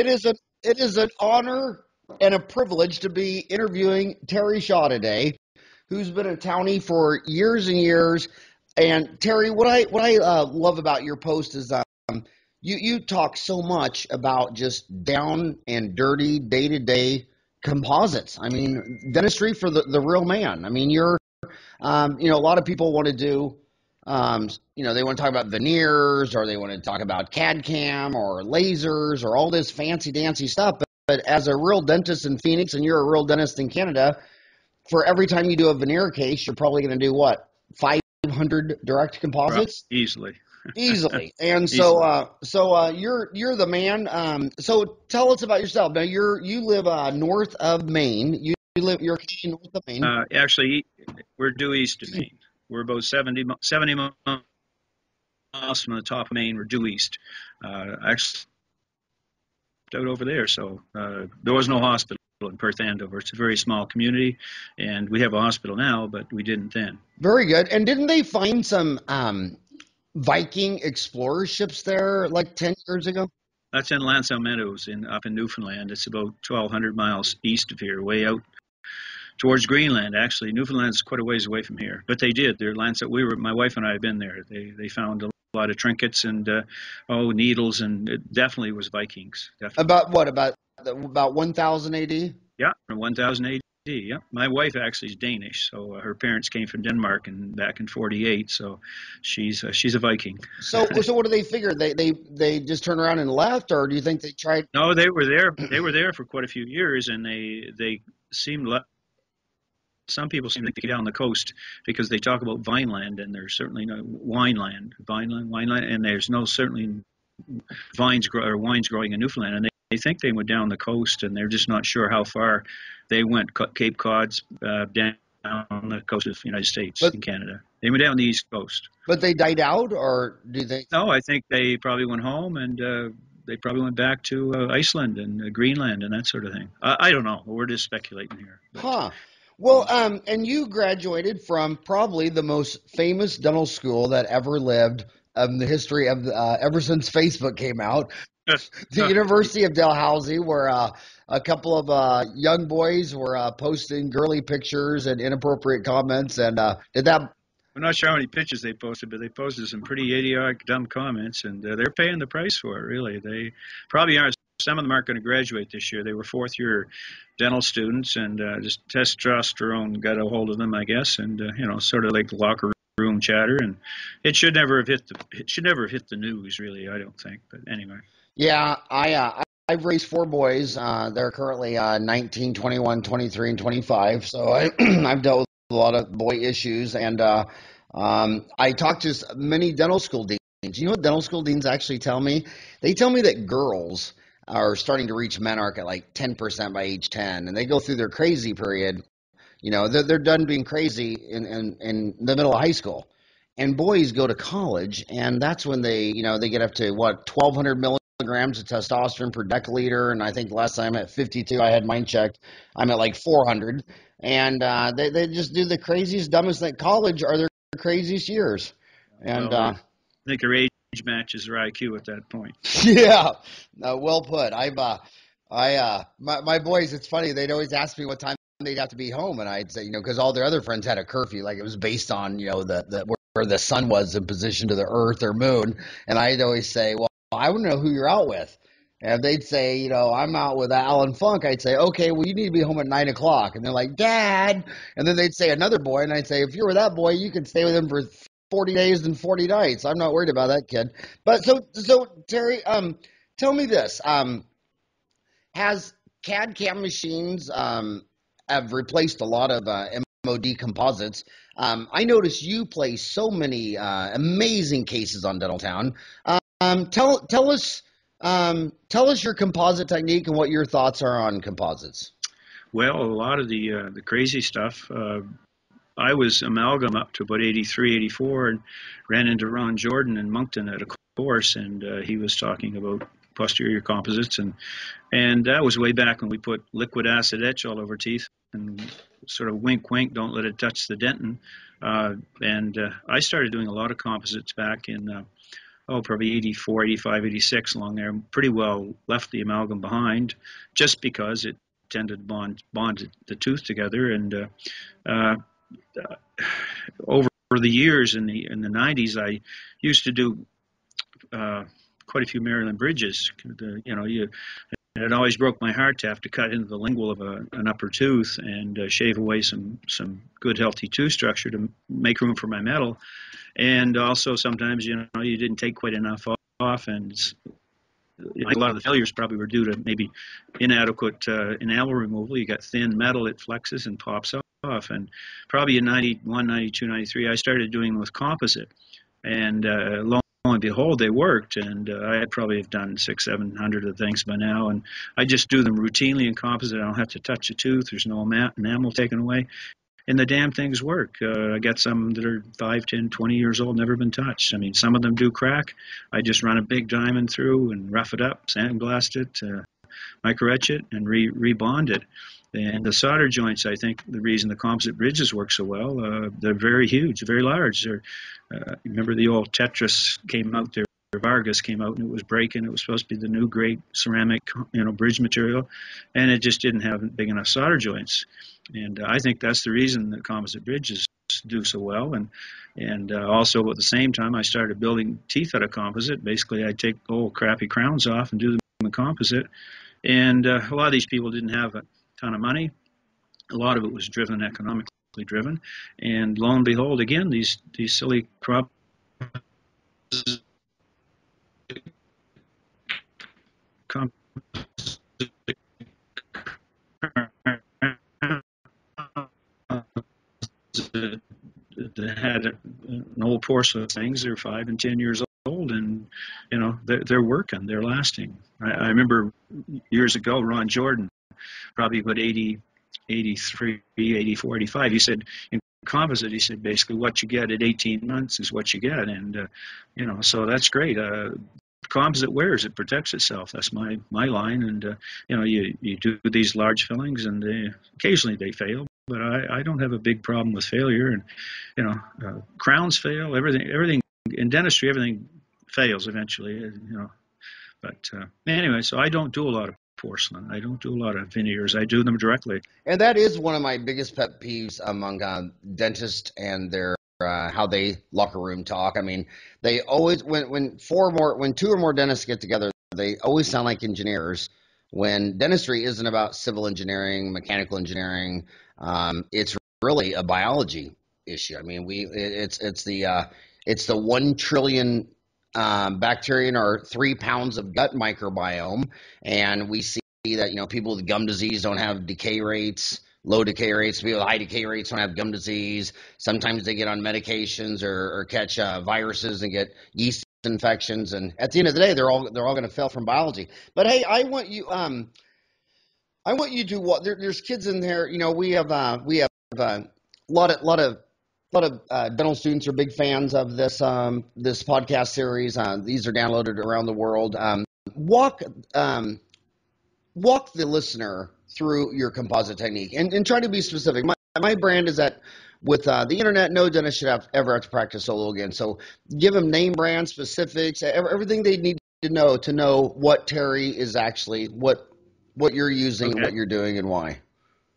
It is a it is an honor and a privilege to be interviewing Terry Shaw today, who's been a townie for years and years. And Terry, what I what I uh, love about your post is um, you you talk so much about just down and dirty day to day composites. I mean, dentistry for the the real man. I mean, you're um, you know a lot of people want to do um, you know, they want to talk about veneers or they want to talk about CAD CAM or lasers or all this fancy dancy stuff. But, but as a real dentist in Phoenix and you're a real dentist in Canada, for every time you do a veneer case, you're probably going to do what? 500 direct composites? Right. Easily. Easily. And so, uh, so, uh, you're, you're the man. Um, so tell us about yourself. Now you're, you live, uh, north of Maine. You live, you're north of Maine. Uh, actually, we're due east of Maine. We're about 70, 70 miles from the top of Maine. We're due east. Uh, actually, out over there, so uh, there was no hospital in Perth Andover. It's a very small community, and we have a hospital now, but we didn't then. Very good. And didn't they find some um, Viking explorer ships there like 10 years ago? That's in L'Anse aux Meadows in up in Newfoundland. It's about 1,200 miles east of here, way out towards Greenland. Actually, Newfoundland's quite a ways away from here, but they did. Their lands that we were, my wife and I have been there. They they found a lot of trinkets and uh, oh needles, and it definitely was Vikings. Definitely. About what? About about 1000 AD? Yeah, from 1000 AD. Yeah, my wife actually is Danish, so uh, her parents came from Denmark and back in '48. So she's uh, she's a Viking. So so what do they figure? They they they just turned around and left, or do you think they tried? No, they were there. They were there for quite a few years, and they they seemed le- some people seem to get down the coast because they talk about Vineland, and there's certainly no wineland, Vineland, wineland, and there's no certainly vines grow, or wines growing in Newfoundland, and they, they think they went down the coast, and they're just not sure how far they went. Cape Cod's uh, down the coast of the United States but, and Canada. They went down the east coast. But they died out, or do they? No, I think they probably went home and. Uh, they probably went back to uh, Iceland and uh, Greenland and that sort of thing. I, I don't know. We're just speculating here. But, huh. Well, um, and you graduated from probably the most famous dental school that ever lived in the history of uh, ever since Facebook came out. the University of Dalhousie, where uh, a couple of uh, young boys were uh, posting girly pictures and inappropriate comments, and uh, did that. I'm not sure how many pictures they posted, but they posted some pretty idiotic, dumb comments, and uh, they're paying the price for it. Really, they probably aren't some of them aren't going to graduate this year. They were fourth year dental students, and uh, just testosterone got a hold of them, I guess, and uh, you know, sort of like locker room chatter. And it should never have hit the it should never have hit the news, really. I don't think. But anyway. Yeah, I uh, I've raised four boys. Uh, they're currently uh, 19, 21, 23, and 25. So I, I've dealt with a lot of boy issues, and uh, um, I talked to many dental school deans. You know what dental school deans actually tell me? They tell me that girls are starting to reach menarche at like 10% by age 10 and they go through their crazy period. You know they're, they're done being crazy in, in, in the middle of high school. And boys go to college and that's when they you know they get up to what 1200 milligrams of testosterone per deciliter and i think last time at 52 i had mine checked i'm at like 400 and uh, they, they just do the craziest dumbest thing. College are their craziest years. And well, uh, I think your age matches their IQ at that point. Yeah, no, well put. I've, uh, I, uh, my, my boys. It's funny. They'd always ask me what time they'd have to be home, and I'd say, you know, because all their other friends had a curfew, like it was based on, you know, the, the where the sun was in position to the Earth or Moon, and I'd always say, well, I to know who you're out with. And they'd say, you know, I'm out with Alan Funk. I'd say, okay, well, you need to be home at nine o'clock. And they're like, Dad. And then they'd say another boy, and I'd say, if you're with that boy, you can stay with him for 40 days and 40 nights. I'm not worried about that kid. But so, so Terry, um, tell me this. Um, has CAD CAM machines, um, have replaced a lot of, uh, MOD composites. Um, I noticed you play so many, uh, amazing cases on Dental Town. Um, tell, tell us, um, tell us your composite technique and what your thoughts are on composites. Well, a lot of the uh, the crazy stuff uh, I was amalgam up to about 83, 84, and ran into Ron Jordan in Moncton at a course, and uh, he was talking about posterior composites, and and that was way back when we put liquid acid etch all over teeth, and sort of wink, wink, don't let it touch the dentin. Uh, and uh, I started doing a lot of composites back in uh, oh, probably 84, 85, 86 along there, pretty well left the amalgam behind just because it tended to bond, bond the tooth together. And uh, uh, over the years in the in the 90s, I used to do uh, quite a few Maryland bridges. The, you know, you it always broke my heart to have to cut into the lingual of a, an upper tooth and uh, shave away some some good healthy tooth structure to make room for my metal. And also sometimes you know you didn't take quite enough off, and a lot of the failures probably were due to maybe inadequate uh, enamel removal. You got thin metal, it flexes and pops off. And probably in 91, 92, 93, I started doing them with composite. And uh, lo and behold, they worked. And uh, I probably have done six, seven hundred of things by now. And I just do them routinely in composite. I don't have to touch a tooth. There's no enamel taken away and the damn things work. Uh, I got some that are 5, 10, 20 years old, never been touched. I mean, some of them do crack. I just run a big diamond through and rough it up, sandblast it, uh, micro etch it, and re rebond it. And the solder joints, I think, the reason the composite bridges work so well, uh, they're very huge, very large. Uh, remember the old Vectris came out there. Targis came out and it was breaking. It was supposed to be the new great ceramic, you know, bridge material, and it just didn't have big enough solder joints. And uh, I think that's the reason that composite bridges do so well. And and uh, also at the same time, I started building teeth out of composite. Basically, I'd take old crappy crowns off and do them in composite. And uh, a lot of these people didn't have a ton of money. A lot of it was driven economically driven. And lo and behold, again, these these silly crop that, had an old porcelain things. They're five and ten years old, and you know they're, they're working. They're lasting. I, I remember years ago, Ron Jordan, probably about 80, 83, 84, 85. He said in composite, he said basically what you get at 18 months is what you get, and uh, you know so that's great. Uh, composite wears it protects itself that's my my line and uh, you know you you do these large fillings and they, occasionally they fail but I, I don't have a big problem with failure. And you know, uh, crowns fail. Everything, everything in dentistry, everything fails eventually. Uh, you know, but uh, anyway, so I don't do a lot of porcelain. I don't do a lot of veneers. I do them directly. And that is one of my biggest pet peeves among uh, dentists and their uh, how they locker room talk. I mean, they always when when four more when two or more dentists get together, they always sound like engineers. When dentistry isn't about civil engineering, mechanical engineering, um, it's really a biology issue. I mean, we it's it's the uh, it's the one trillion um, bacteria in our three pounds of gut microbiome, and we see that you know people with gum disease don't have decay rates, low decay rates. People with high decay rates don't have gum disease. Sometimes they get on medications or, or catch uh, viruses and get yeast infections, and at the end of the day, they're all they're all going to fail from biology. But hey, I want you um I want you to what there, there's kids in there. You know, we have uh, we have a uh, lot of lot of lot of uh, dental students are big fans of this um, this podcast series. Uh, these are downloaded around the world. Um, walk um, walk the listener through your composite technique and, and try to be specific. My my brand is that with uh, the internet, no dentist should have, ever have to practice solo again. So give them name, brand, specifics, everything they need to know to know what Terry is actually what what you're using okay. what you're doing and why.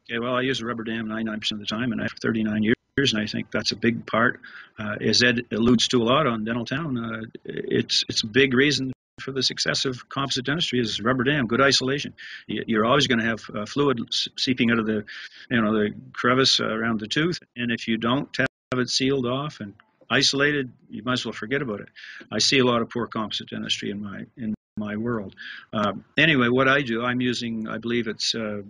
Okay, well, I use a rubber dam 99% of the time, and I have 39 years, and I think that's a big part. Uh, as Ed alludes to a lot on Dental Town, uh, it's it's a big reason for the success of composite dentistry is rubber dam, good isolation. You're always going to have uh, fluid seeping out of the, you know, the crevice around the tooth, and if you don't have it sealed off and isolated, you might as well forget about it. I see a lot of poor composite dentistry in my in my world. Uh, anyway, what I do, I'm using, I believe it's uh,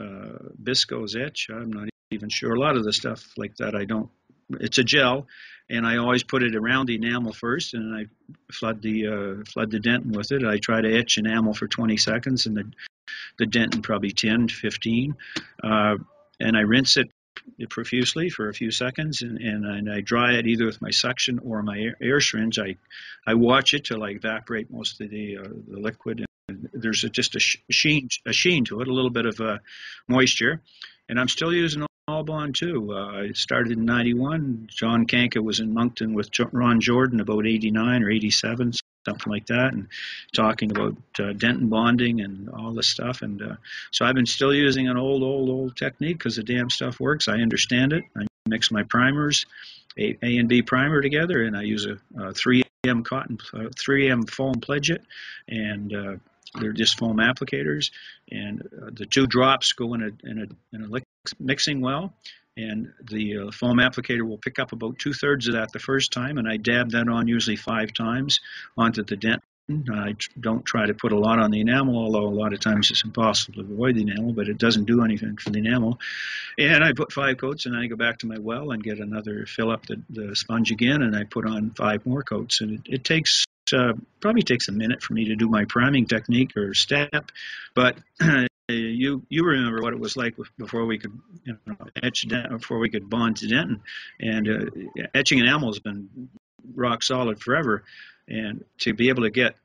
uh, Bisco's etch. I'm not even sure. A lot of the stuff like that, I don't. It's a gel, and I always put it around the enamel first, and I flood the uh, flood the dentin with it. I try to etch enamel for 20 seconds, and the the dentin probably 10, 15, uh, and I rinse it profusely for a few seconds and, and, and, I dry it either with my suction or my air, air syringe. I, I watch it till I evaporate most of the, uh, the liquid. And there's a, just a sheen, a sheen to it, a little bit of uh, moisture. And I'm still using All-Bond 2. Uh, I started in 91. John Kanca was in Moncton with Ron Jordan about 89 or 87, stuff like that, and talking about uh, dentin bonding and all this stuff. And uh, so I've been still using an old, old, old technique because the damn stuff works. I understand it. I mix my primers, A, a and B primer together, and I use a, a 3M cotton, uh, 3M foam pledget, and uh, they're just foam applicators, and uh, the two drops go in a in a, in a mixing well, and the uh, foam applicator will pick up about two thirds of that the first time, and I dab that on usually five times onto the dent. I don't try to put a lot on the enamel, although a lot of times it's impossible to avoid the enamel, but it doesn't do anything for the enamel. And I put five coats, and I go back to my well and get another fill up the, the sponge again, and I put on five more coats. And it, it takes uh, probably takes a minute for me to do my priming technique or step, but you you remember what it was like before we could you know, etch before we could bond to Dentin, and uh, etching enamel has been rock solid forever, and to be able to get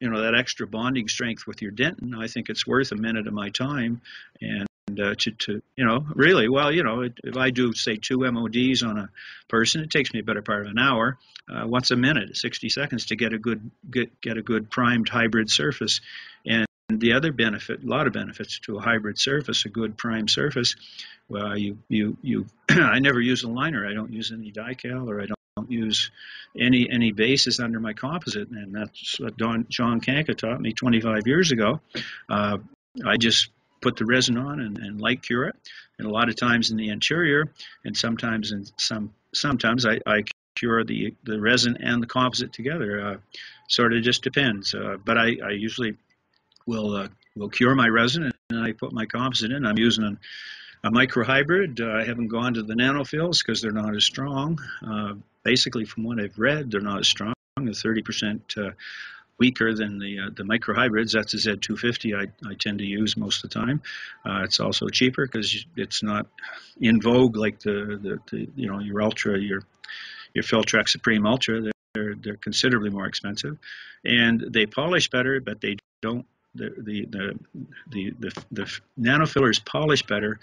you know that extra bonding strength with your dentin, I think it's worth a minute of my time, and uh, to, to you know really well you know if I do say two MODs on a person, it takes me a better part of an hour, uh, once a minute, 60 seconds to get a good get get a good primed hybrid surface, and the other benefit, a lot of benefits to a hybrid surface, a good prime surface, well, you, you, you, I never use a liner. I don't use any Dycal or I don't, don't use any, any bases under my composite. And that's what Don, John Kanca taught me 25 years ago. Uh, I just put the resin on and, and light cure it. And a lot of times in the interior and sometimes in some, sometimes I, I cure the, the resin and the composite together. Uh, sort of just depends. Uh, but I, I usually will uh, will cure my resin, and I put my composite in. I'm using a, a microhybrid. Uh, I haven't gone to the nanofills because they're not as strong. Uh, basically, from what I've read, they're not as strong. They're 30% uh, weaker than the uh, the microhybrids. That's a Z250 I, I tend to use most of the time. Uh, it's also cheaper because it's not in vogue like the, the, the you know your Ultra, your your Filtek Supreme Ultra. They're, they're considerably more expensive, and they polish better, but they don't the the the the, the, the nanofillers polish better.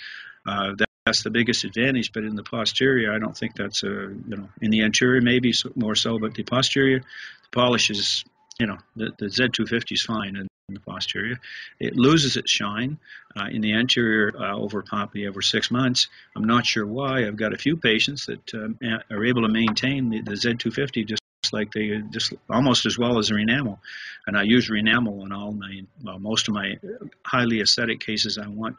Uh, that, that's the biggest advantage. But in the posterior, I don't think that's a you know in the anterior maybe more so, but the posterior, the polish is you know the, the Z250 is fine in, in the posterior. It loses its shine uh, in the anterior uh, over probably over six months. I'm not sure why. I've got a few patients that um, are able to maintain the, the Z250 just like they just almost as well as Renamel. And I use Renamel in all my well, most of my highly aesthetic cases. I want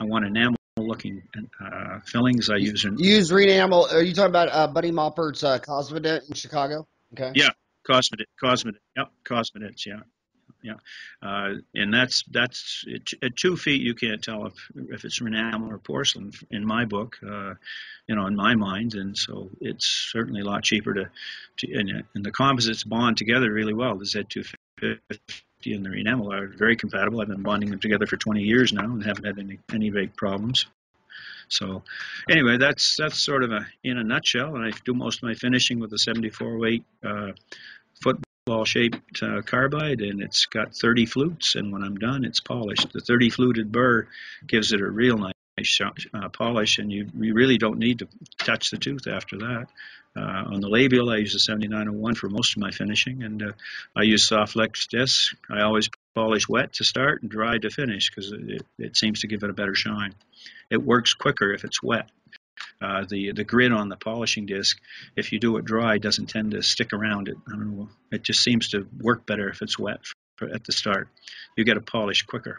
I want enamel looking uh, fillings. I use in, use Renamel. Are you talking about uh, Buddy Mopper's uh, Cosmedent in Chicago? Okay. Yeah, Cosmedent. Cosmedent. Yep, Cosmedents. Yeah yeah. Uh, and that's that's at two feet you can't tell if if it's enamel or porcelain in my book, uh, you know, in my mind. And so it's certainly a lot cheaper to, to and, and the composites bond together really well. The Z250 and the enamel are very compatible. I've been bonding them together for 20 years now and haven't had any any big problems. So, anyway, that's that's sort of a in a nutshell. And I do most of my finishing with a 74 weight uh, foot ball shaped uh, carbide and it's got 30 flutes and when I'm done it's polished. The 30 fluted burr gives it a real nice uh, polish and you, you really don't need to touch the tooth after that. Uh, on the labial I use a 7901 for most of my finishing and uh, I use Sof-Lex discs. I always polish wet to start and dry to finish because it, it seems to give it a better shine. It works quicker if it's wet. Uh, the the grit on the polishing disc, if you do it dry, doesn't tend to stick around it. I don't know. It just seems to work better if it's wet for, at the start. You get a polish quicker.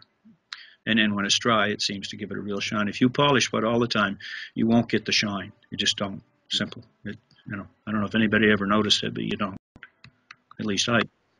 And then when it's dry, it seems to give it a real shine. If you polish wet all the time, you won't get the shine. You just don't. Simple. It, you know, I don't know if anybody ever noticed it, but you don't. At least I.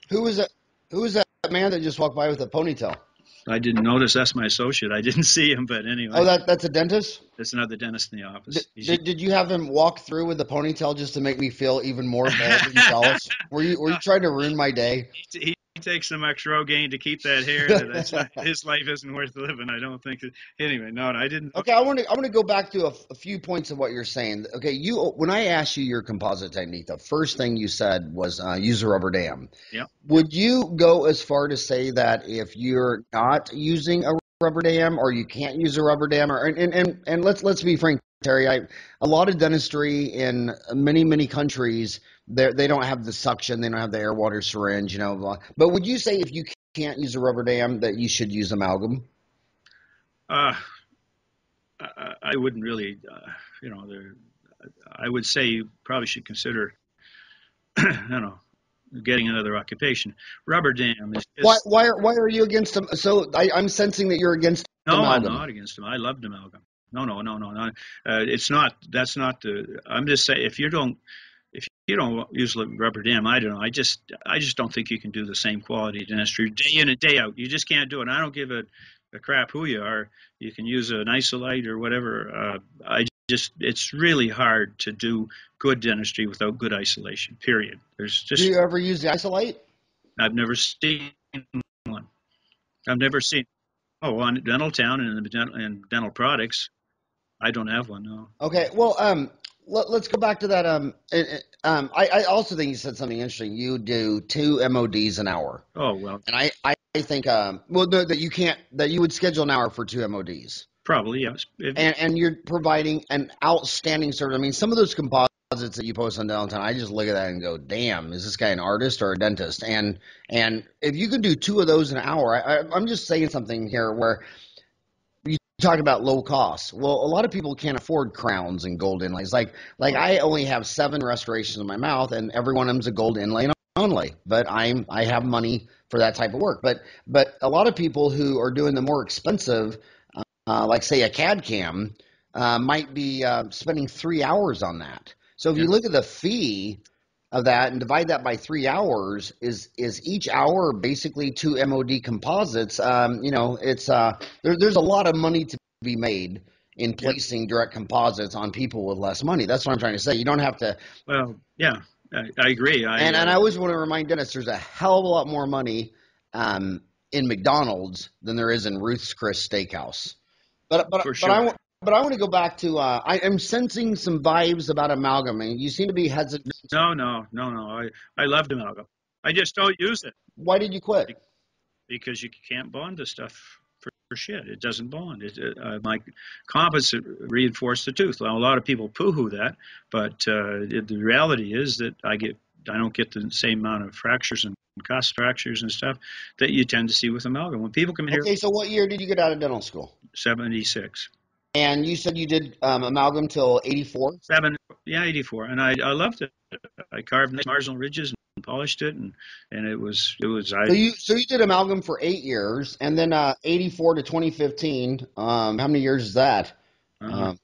Who was that? Who was that man that just walked by with a ponytail? I didn't notice. That's my associate. I didn't see him, but anyway. Oh, that that's a dentist. That's another dentist in the office. Did, did, did, you have him walk through with the ponytail just to make me feel even more bad and jealous? Were you were you trying to ruin my day? He, he takes some extra Rogaine to keep that hair. That's his life isn't worth living. I don't think. That, anyway, no, I didn't. Okay, I want to I want to go back to a, a, few points of what you're saying. Okay, you when I asked you your composite technique, the first thing you said was uh, use a rubber dam. Yeah. Would you go as far to say that if you're not using a rubber dam or you can't use a rubber dam or and and, and let's let's be frank Terry. I, a lot of dentistry in many, many countries, they they don't have the suction, they don't have the air water syringe, you know. But would you say if you can't use a rubber dam that you should use amalgam? Uh, I, I wouldn't really, uh, you know, I would say you probably should consider, I don't know, getting another occupation. Rubber dam is. Just, why, why, are, why are you against them? So I, I'm sensing that you're against no, amalgam. I'm not against them. I love amalgam. No, no, no, no, no. Uh, it's not. That's not the. I'm just saying if you don't. If you don't use rubber dam, I don't know. I just, I just don't think you can do the same quality dentistry day in and day out. You just can't do it. I don't give a, a crap who you are. You can use an Isolite or whatever. Uh, I just it's really hard to do good dentistry without good isolation. Period. There's just. Do you ever use the Isolite? I've never seen one. I've never seen. Oh, on Dental Town and in the dental, and dental products, I don't have one. No. Okay. Well, um, let, us go back to that. Um, um, I, I also think you said something interesting. You do two MODs an hour. Oh well. And I, I think um, well, no, that you can't that you would schedule an hour for two MODs. Probably, yes. If, and, and you're providing an outstanding service. I mean, some of those composites that you post on Dental Town, I just look at that and go, "Damn, is this guy an artist or a dentist?" And and if you can do two of those an hour, I, I'm just saying something here where you talk about low cost. Well, a lot of people can't afford crowns and gold inlays. Like like I only have seven restorations in my mouth, and every one of them's a gold inlay only. But I'm I have money for that type of work. But but a lot of people who are doing the more expensive uh, like say a CAD cam, uh, might be uh, spending three hours on that. So if yeah. you look at the fee of that and divide that by three hours, is is each hour basically two MOD composites? Um, you know, it's uh, there, there's a lot of money to be made in placing yeah. direct composites on people with less money. That's what I'm trying to say. You don't have to. Well, yeah, I, I agree. I, and and I uh, always want to remind Dennis, there's a hell of a lot more money um, in McDonald's than there is in Ruth's Chris Steakhouse. But but, but I want but I want to go back to uh, I am sensing some vibes about amalgam. And you seem to be hesitant. No, no, no, no. I I loved amalgam. I just don't use it. Why did you quit? Because you can't bond the stuff for, for shit. It doesn't bond. It, uh, my composite reinforced the tooth. Well, a lot of people poo-hoo that, but uh, it, the reality is that I get I don't get the same amount of fractures and cusp fractures and stuff that you tend to see with amalgam. When people come in okay, here. Okay, so what year did you get out of dental school? 76. And you said you did um, amalgam till 84? Seven, yeah, 84. And I, I loved it. I carved nice marginal ridges and polished it, and, and it was it was. I, so you so you did amalgam for eight years, and then uh, 84 to 2015. Um, how many years is that? Uh, um,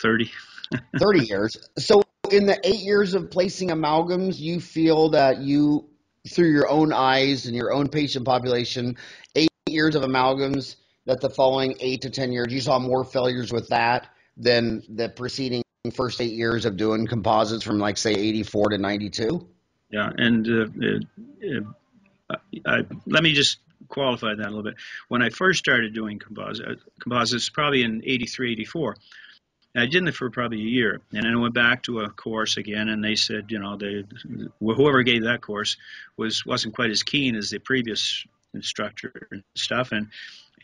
30. 30 years. So in the eight years of placing amalgams, you feel that you, through your own eyes and your own patient population, eight years of amalgams, that the following eight to 10 years, you saw more failures with that than the preceding first eight years of doing composites from, like, say, 84 to 92? Yeah, and uh, uh, I, let me just qualify that a little bit. When I first started doing composite, composites, probably in 83, 84, I did it for probably a year, and then I went back to a course again, and they said, you know, they whoever gave that course was wasn't quite as keen as the previous instructor and stuff, and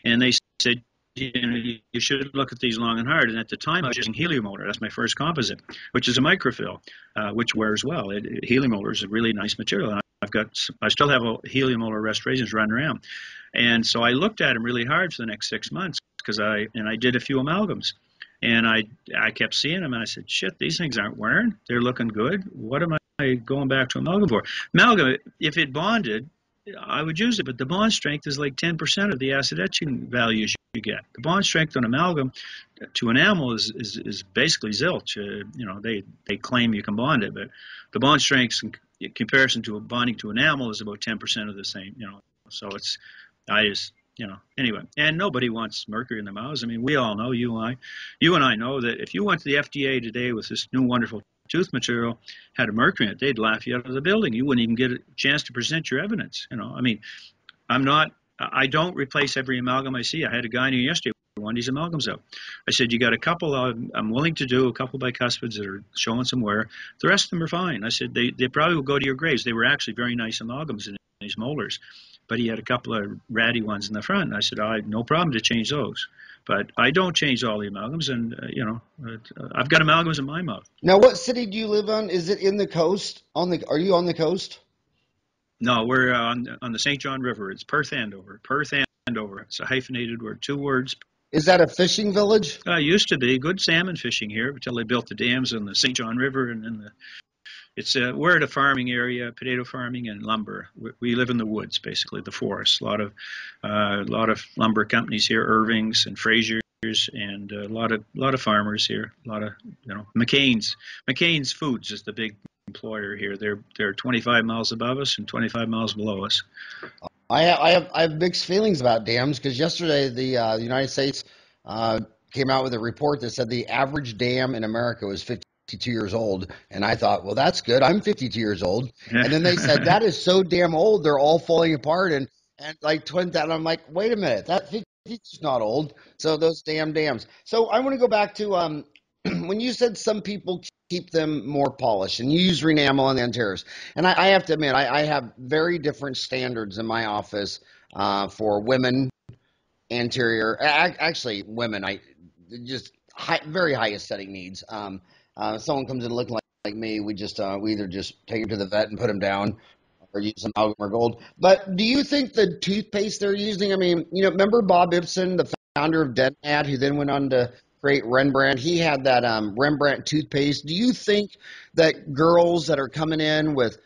and they said, you know, you should look at these long and hard. And at the time, I was using heliomolar. That's my first composite, which is a microfill, uh, which wears well. It, it, is a really nice material. And I've got, I still have a heliomolar restorations running around. And so I looked at them really hard for the next six months because I, and I did a few amalgams. And I, I kept seeing them, and I said, "Shit, these things aren't wearing. They're looking good. What am I going back to amalgam for? Amalgam, if it bonded, I would use it, but the bond strength is like 10% of the acid etching values you get. The bond strength on amalgam to enamel is, is, is basically zilch. Uh, you know, they, they claim you can bond it, but the bond strength in, comparison to a bonding to enamel is about 10% of the same, you know. So it's, I just, you know, anyway, and nobody wants mercury in their mouths. I mean, we all know, you and I, you and I know that if you went to the FDA today with this new wonderful tooth material had a mercury in it, they'd laugh you out of the building. You wouldn't even get a chance to present your evidence. You know, I mean, I'm not, I don't replace every amalgam I see. I had a guy new yesterday one these amalgams out. I said, you got a couple I'm willing to do, a couple bicuspids that are showing some wear. The rest of them are fine. I said, they, they probably will go to your graves. They were actually very nice amalgams in these molars. but he had a couple of ratty ones in the front. I said, I have no problem to change those. But I don't change all the amalgams, and uh, you know, uh, I've got amalgams in my mouth. Now, what city do you live on? Is it in the coast? On the? Are you on the coast? No, we're on on the St. John River. It's Perth Andover. Perth Andover. It's a hyphenated word, two words. Is that a fishing village? Uh, used to be good salmon fishing here until they built the dams on the St. John River, and then the it's a, we're at a farming area, potato farming and lumber. We, we live in the woods, basically the forest. A lot of uh, a lot of lumber companies here, Irvings and Frasers, and a lot of lot of farmers here. A lot of you know McCain's McCain's Foods is the big employer here. They're they're 25 miles above us and 25 miles below us. I have I have, I have mixed feelings about dams because yesterday the uh, United States uh, came out with a report that said the average dam in America was 50 52 years old. And I thought, well, that's good. I'm 52 years old. And then they said, that is so damn old. They're all falling apart. And, and like twin that, I'm like, wait a minute, that 50 is not old. So those damn dams. So I want to go back to um, when you said some people keep them more polished and you use Renamel on the anteriors. And I, I have to admit, I, I, have very different standards in my office uh, for women anterior, actually women, I just high, very high aesthetic needs. Um, uh, someone comes in looking like, like me, we just uh, we either just take him to the vet and put him down, or use amalgam or gold. But do you think the toothpaste they're using? I mean, you know, remember Bob Ibsen, the founder of DenMat, who then went on to create Rembrandt. He had that um, Rembrandt toothpaste. Do you think that girls that are coming in with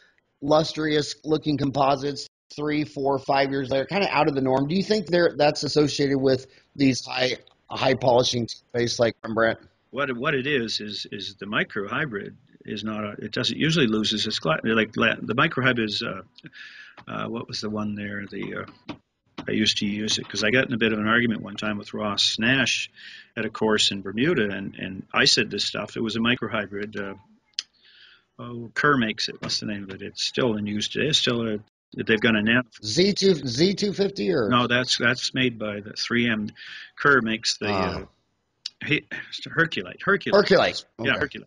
lustrous looking composites three, four, five years later, kind of out of the norm, do you think that's associated with these high high polishing toothpaste like Rembrandt? What what it is is is the micro hybrid is not a, it doesn't usually loses its glass like the micro hybrid is uh, uh, what was the one there the uh, I used to use it because I got in a bit of an argument one time with Ross Nash at a course in Bermuda and and I said this stuff it was a micro hybrid uh, oh Kerr makes it what's the name of it it's still in use today it's still a They've got a nano Z two Z two fifty or no? That's that's made by the 3M. Kerr makes the uh, ah. Herculite. Herculite. Herculite. Okay. Yeah, Herculite.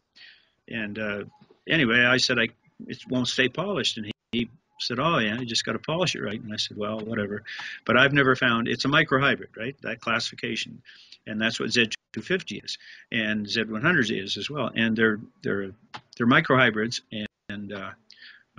And uh, anyway, I said I it won't stay polished, and he, he said, "Oh yeah, you just got to polish it right." And I said, "Well, whatever." But I've never found it's a micro hybrid, right? That classification, and that's what Z250 is, and Z100 is as well. And they're they're they're micro hybrids, and, and uh,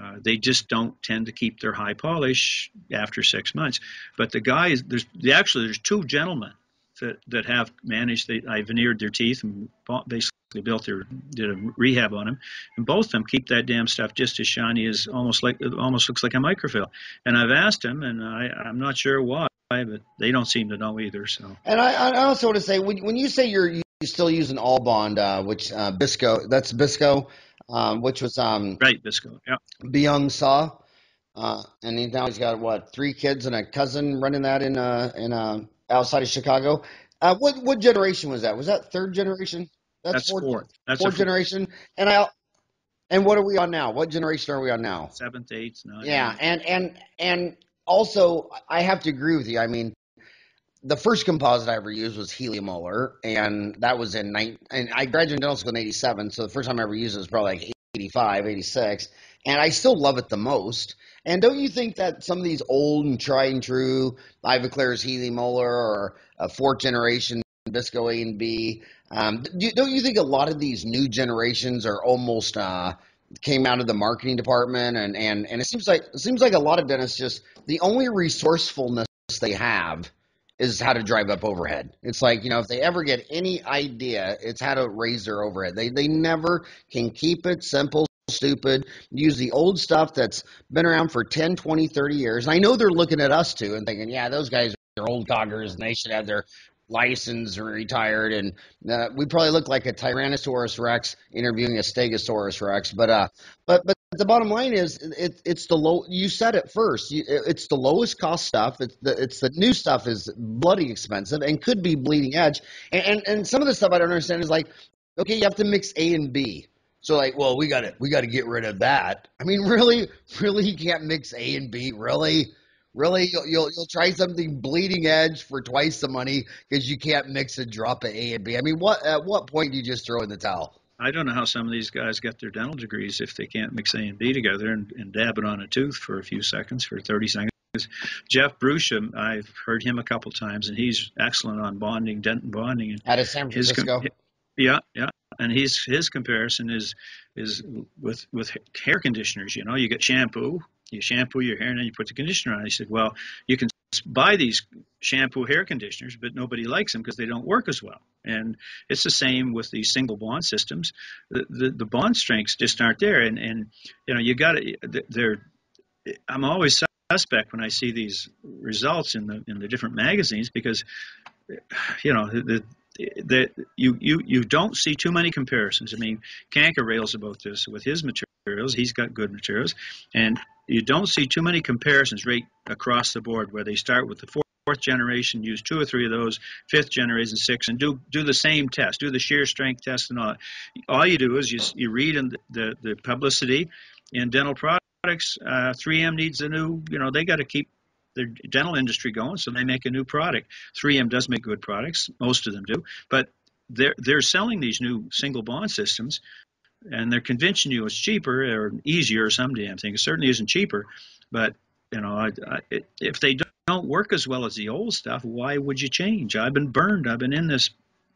uh, they just don't tend to keep their high polish after six months. But the guys, there's actually there's two gentlemen that, that have managed. They, I veneered their teeth and basically built their did a rehab on them, and both of them keep that damn stuff just as shiny as almost like it almost looks like a microfill. And I've asked them, and I, I'm not sure why, but they don't seem to know either. So. And I, I also want to say when when you say you're you still using All-Bond, uh, which uh, Bisco, that's Bisco, um, which was um, right Bisco, yeah. Byoung Suh. Uh, and he, now he's got what three kids and a cousin running that in uh in uh outside of Chicago. Uh, what what generation was that? Was that third generation? That's, That's fourth. fourth. That's fourth generation. And I and what are we on now? What generation are we on now? Seventh, eighth, ninth. Yeah, and and and also I have to agree with you. I mean, the first composite I ever used was Heliomolar, and that was in nine. And I graduated dental school in '87, so the first time I ever used it was probably like 85, 86, and I still love it the most. And don't you think that some of these old and tried and true Ivoclar's Heliomolar or a fourth generation Bisco A and B, um, do, don't you think a lot of these new generations are almost uh, came out of the marketing department and, and, and it seems like it seems like a lot of dentists just the only resourcefulness they have is how to drive up overhead. It's like, you know, if they ever get any idea, it's how to raise their overhead. They they never can keep it simple, stupid, use the old stuff that's been around for 10, 20, 30 years. And I know they're looking at us too and thinking, yeah, those guys are old coggers and they should have their license or retired. And uh, we probably look like a Tyrannosaurus Rex interviewing a Stegosaurus Rex. But uh, but but the bottom line is, it, it's the low. You said it first. You, it's the lowest cost stuff. It's the it's the new stuff is bloody expensive and could be bleeding edge. And and, and some of the stuff I don't understand is like, okay, you have to mix A and B. So like, well, we got to we got to get rid of that. I mean, really, really, you can't mix A and B. Really, really, you'll you'll, you'll try something bleeding edge for twice the money because you can't mix a drop of A and B. I mean, what at what point do you just throw in the towel? I don't know how some of these guys get their dental degrees if they can't mix A and B together and, and dab it on a tooth for a few seconds, for 30 seconds, Jeff Brucia, I've heard him a couple times, and he's excellent on bonding, dentin bonding. Out of San his Francisco. Yeah, yeah, and his his comparison is is with with hair conditioners. You know, you get shampoo, you shampoo your hair, and then you put the conditioner on. He said, well, you can buy these shampoo hair conditioners, but nobody likes them because they don't work as well. And it's the same with these single bond systems. The the, the bond strengths just aren't there, and and you know you got to they're. I'm always suspect when I see these results in the in the different magazines because you know the, that you, you you don't see too many comparisons. I mean, Kanca rails about this with his materials. He's got good materials, and you don't see too many comparisons right across the board where they start with the fourth generation, use two or three of those, fifth generation, six, and do do the same test, do the shear strength test and all. All you do is you you read in the the, the publicity in dental products. Uh, 3M needs a new, you know, they got to keep their dental industry going, so they make a new product. 3M does make good products, most of them do, but they're they're selling these new single bond systems, and they're convincing you it's cheaper or easier or some damn thing. It certainly isn't cheaper, but you know, I, I, if they don't work as well as the old stuff, why would you change? I've been burned. I've been in this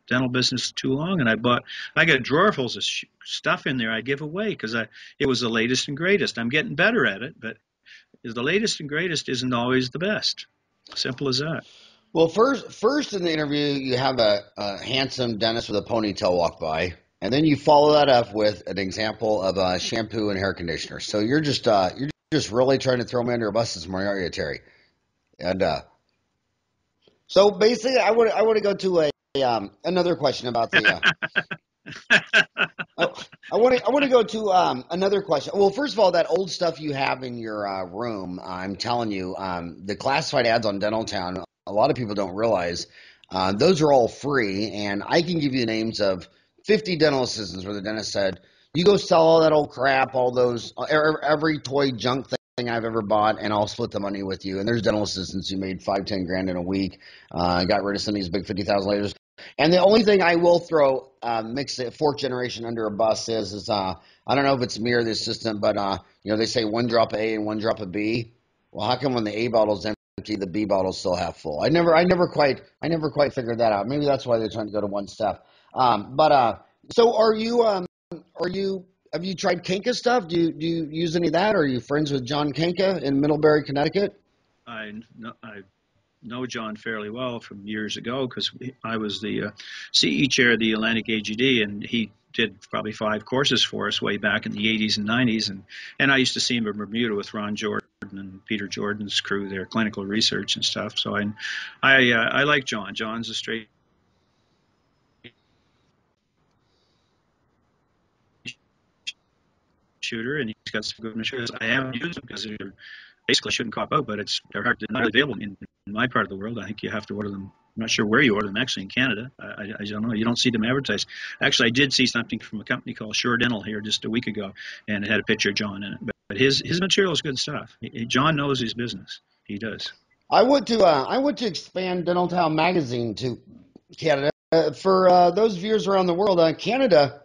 dental business too long, and I bought I got drawerfuls of stuff in there I give away because I it was the latest and greatest. I'm getting better at it, but the latest and greatest isn't always the best. Simple as that. Well, first, first in the interview, you have a, a handsome dentist with a ponytail walk by, and then you follow that up with an example of a shampoo and hair conditioner. So you're just uh, you're just really trying to throw me under a bus this morning, aren't you, Terry? And uh, so basically, I want I want to go to a um, another question about the. Uh, I want to I want to go to um, another question. Well, first of all, that old stuff you have in your uh, room, I'm telling you, um, the classified ads on Dental Town. A lot of people don't realize uh, those are all free, and I can give you the names of 50 dental assistants where the dentist said, "You go sell all that old crap, all those every toy junk thing I've ever bought, and I'll split the money with you." And there's dental assistants who made five, ten grand in a week, uh, got rid of some of these big fifty thousand liters. And the only thing I will throw uh, mix the fourth generation under a bus is is uh, I don't know if it's me or the assistant, but uh, you know they say one drop of A and one drop of B. Well, how come when the A bottle's empty, the B bottle's still half full? I never I never quite I never quite figured that out. Maybe that's why they're trying to go to one step. Um, but uh, so are you um, are you have you tried Kanca stuff? Do you do you use any of that? Are you friends with John Kanca in Middlebury, Connecticut? I no, I know John fairly well from years ago because I was the uh, CE chair of the Atlantic AGD, and he did probably five courses for us way back in the 80s and 90s, and and I used to see him in Bermuda with Ron Jordan and Peter Jordan's crew, their clinical research and stuff. So I I uh, I like John. John's a straight shooter, and he's got some good materials. I haven't used them because they're basically shouldn't cop out, but it's they're hard, not available in, in my part of the world. I think you have to order them. I'm not sure where you order them. Actually, in Canada, I, I don't know. You don't see them advertised. Actually, I did see something from a company called Sure Dental here just a week ago, and it had a picture of John in it. But, but his his material is good stuff. He, John knows his business. He does. I want to uh, I want to expand Dental Town magazine to Canada uh, for uh, those viewers around the world. Uh, Canada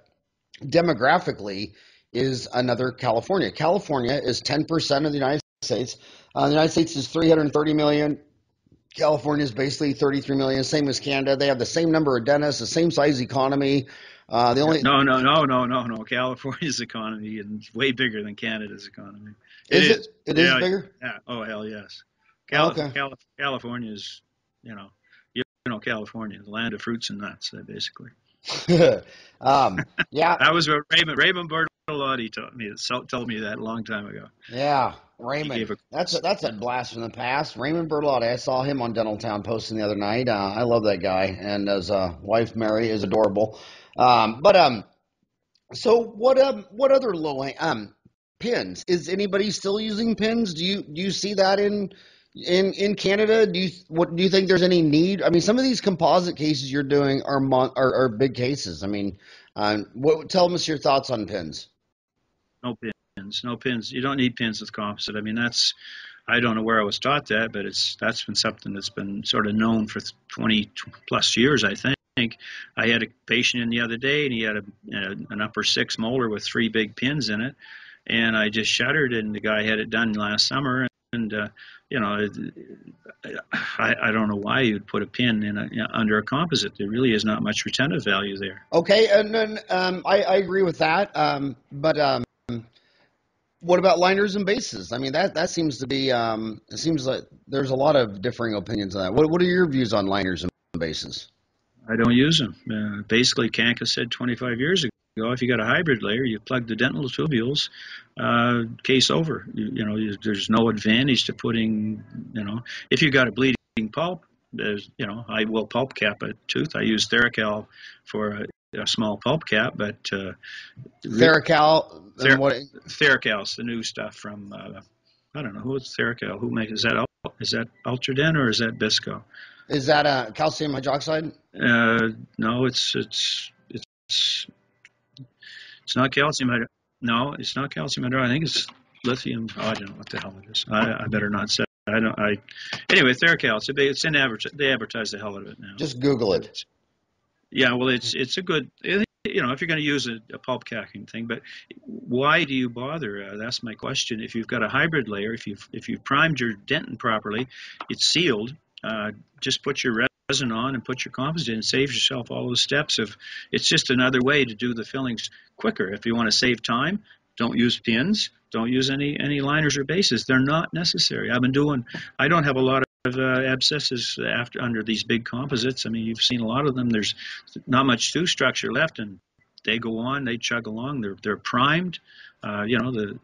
demographically is another California. California is 10% of the United States. Uh, the United States is 330 million. California is basically 33 million, same as Canada. They have the same number of dentists, the same size economy. Uh, the only no, no, no, no, no, no. California's economy is way bigger than Canada's economy. It is, is. it? It yeah, is bigger. Yeah. Oh hell yes. Cal- okay. Cal- California's, you know, you know, California, the land of fruits and nuts, basically. um, yeah. that was what Raymond Raymond Bertolotti told me told me that a long time ago. Yeah, Raymond. A, that's a, that's a blast from the past. Raymond Bertolotti. I saw him on Dental Town posting the other night. Uh, I love that guy, and his uh, wife Mary is adorable. Um, but um, so what um, what other low um pins? Is anybody still using pins? Do you do you see that in in in Canada, do you what do you think there's any need? I mean, some of these composite cases you're doing are mon, are, are big cases. I mean, um, what tell us your thoughts on pins? No pins, no pins. You don't need pins with composite. I mean, that's I don't know where I was taught that, but it's that's been something that's been sort of known for 20 plus years, I think. I had a patient in the other day, and he had a, an upper six molar with three big pins in it, and I just shuddered. And the guy had it done last summer, and uh, you know, I, I don't know why you'd put a pin in a, under a composite. There really is not much retentive value there. Okay, and then um, I, I agree with that. Um, but um, what about liners and bases? I mean, that that seems to be. Um, it seems like there's a lot of differing opinions on that. What what are your views on liners and bases? I don't use them. Uh, basically, Kanca said 25 years ago. If you got a hybrid layer, you plug the dental tubules, uh, case over. You, you know, you, there's no advantage to putting, you know, if you got a bleeding pulp, there's, you know, I will pulp cap a tooth. I use Theracal for a, a small pulp cap, but uh, Theracal, Ther- what? Theracal's the new stuff from. Uh, I don't know who is Theracal. Who makes is that? Is that Ultradent or is that Bisco? Is that a calcium hydroxide? Uh, no, it's it's it's it's not calcium hydro. No, it's not calcium hydroxide. I think it's lithium. Oh, I don't know what the hell it is. I, I better not say. I don't. I anyway. Theracal. It's, a, it's in. They advertise the hell out of it now. Just Google it. Yeah. Well, it's it's a good. You know, if you're going to use a, a pulp capping thing, but why do you bother? Uh, that's my question. If you've got a hybrid layer, if you've if you've primed your dentin properly, it's sealed. Uh, just put your resin on and put your composite in. Saves yourself all those steps. Of it's just another way to do the fillings quicker. If you want to save time, don't use pins. Don't use any any liners or bases. They're not necessary. I've been doing. I don't have a lot of uh, abscesses after under these big composites. I mean, you've seen a lot of them. There's not much tooth structure left, and they go on. They chug along. They're they're primed. Uh, you know, the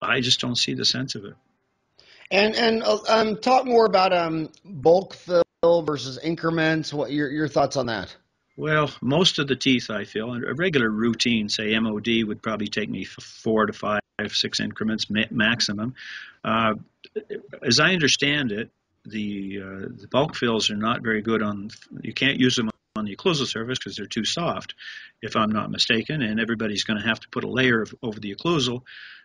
I just don't see the sense of it. And and uh, um, talk more about um, bulk fill versus increments. What your your thoughts on that? Well, most of the teeth I feel, a regular routine, say MOD, would probably take me four to five, six increments maximum. Uh, as I understand it, the, uh, the bulk fills are not very good on. You can't use them on the occlusal surface because they're too soft, if I'm not mistaken, and everybody's going to have to put a layer of, over the occlusal.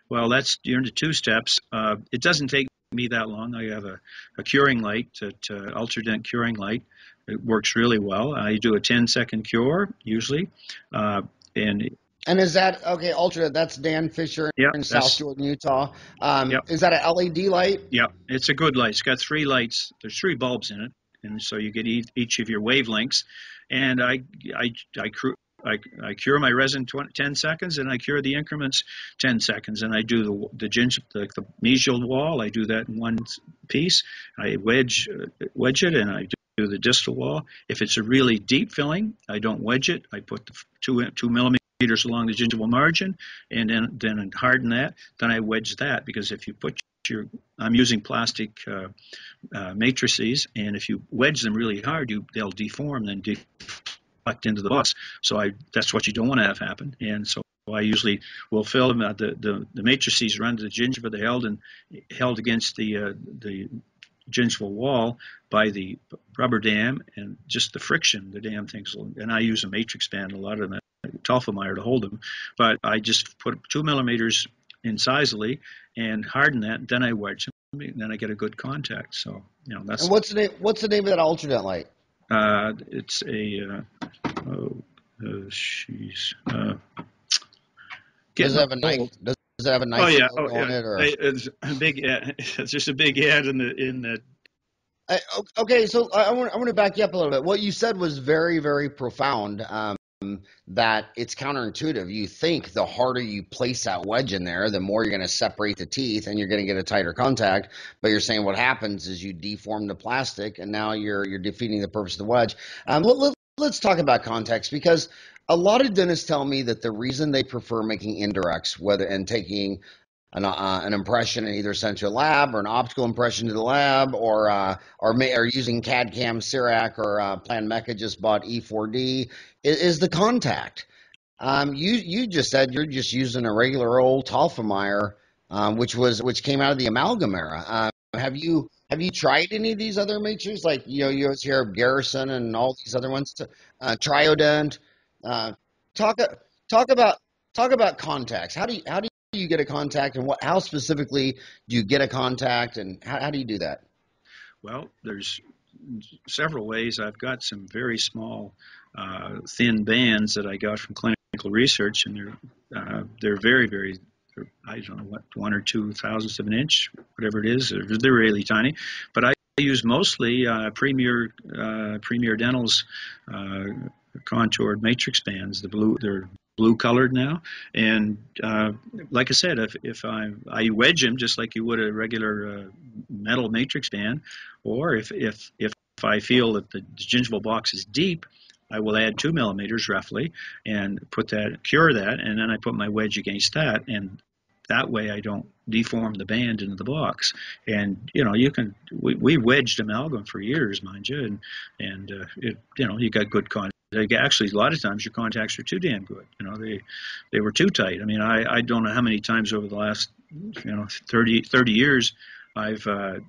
Well, that's you're into two steps. Uh, it doesn't take me that long. I have a, a curing light, at, uh, Ultradent curing light. It works really well. I do a 10 second cure usually, uh, and and is that okay? Ultra. That's Dan Fischer yep, in South Jordan, Utah. Um, yep. Is that an LED light? Yeah, it's a good light. It's got three lights. There's three bulbs in it, and so you get each of your wavelengths. And I I I, I, I cure my resin 20, 10 seconds, and I cure the increments 10 seconds, and I do the the, ginger, the, the mesial wall. I do that in one piece. I wedge uh, wedge it, and I do the distal wall. If it's a really deep filling, I don't wedge it. I put the two two millimeters along the gingival margin, and then then harden that. Then I wedge that because if you put your I'm using plastic uh, uh, matrices, and if you wedge them really hard, you they'll deform and deflect into the bus. So I that's what you don't want to have happen. And so I usually will fill them. Uh, the, the the matrices run to the gingiva. They're held and held against the uh, the gingival wall by the rubber dam and just the friction the dam things. And I use a matrix band, a lot of them, Tofflemire to hold them. But I just put two millimeters in incisally and harden that. Then I wedge them. And then I get a good contact. So you know that's. And what's the name? What's the name of that Ultradent light? Uh, it's a. Uh, oh, uh, she's. Uh, does it have a knife? Does it have a knife oh, yeah. oh, yeah. it? Or? It's a big ad. It's just a big ad in the in the. I, okay, so I want I want to back you up a little bit. What you said was very very profound. Um, that it's counterintuitive. You think the harder you place that wedge in there, the more you're going to separate the teeth and you're going to get a tighter contact. But you're saying what happens is you deform the plastic, and now you're you're defeating the purpose of the wedge. Um, let, let, let's talk about context because a lot of dentists tell me that the reason they prefer making indirects, whether and taking an, uh, an impression and either sent to a lab or an optical impression to the lab or uh, or, may, or using CAD CAM CEREC or uh, Planmeca just bought E4D is, is the contact. Um, you you just said you're just using a regular old Tofflemire, um, which was which came out of the amalgam era. Um, have you have you tried any of these other matrices like you know you always hear of Garrison and all these other ones? Uh, Triodent. Uh, talk talk about talk about contacts. How do you how do you get a contact, and what how specifically do you get a contact, and how, how do you do that? Well, there's several ways. I've got some very small, uh, thin bands that I got from clinical research, and they're uh, they're very very I don't know what one or two thousandths of an inch, whatever it is. They're, they're really tiny, but I use mostly uh, Premier uh, Premier Dental's uh, contoured matrix bands. The blue, they're blue colored now, and uh, like I said, if if I I wedge them just like you would a regular uh, metal matrix band, or if if if I feel that the gingival box is deep, I will add two millimeters roughly and put that cure that, and then I put my wedge against that, and that way I don't deform the band into the box. And you know, you can we, we wedged amalgam for years, mind you, and and uh, it you know you got good contact. Actually, a lot of times your contacts are too damn good. You know, they they were too tight. I mean, I I don't know how many times over the last you know 30 30 years I've uh,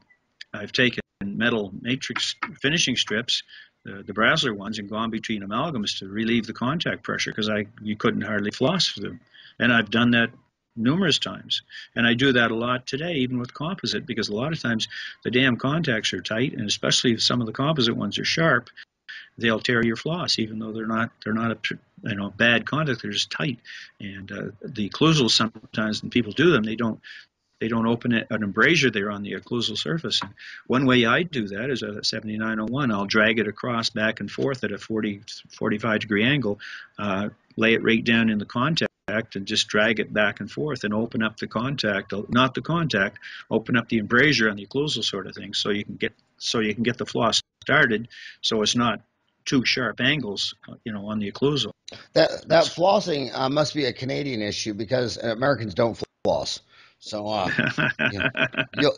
I've taken metal matrix finishing strips the, the ones and gone between amalgams to relieve the contact pressure because I you couldn't hardly floss them. And I've done that numerous times. And I do that a lot today, even with composite, because a lot of times the damn contacts are tight, and especially if some of the composite ones are sharp, they'll tear your floss, even though they're not they're not a you know bad contact, they're just tight. And uh, the occlusals sometimes when people do them, they don't they don't open it, an embrasure there on the occlusal surface. And one way I do that is at 7901, I'll drag it across back and forth at a 40, 45 degree angle, uh, lay it right down in the contact and just drag it back and forth and open up the contact, not the contact, open up the embrasure on the occlusal sort of thing, so you can get so you can get the floss started, so it's not two sharp angles, you know, on the occlusal. That that flossing uh, must be a Canadian issue because Americans don't floss. So uh, you know, you'll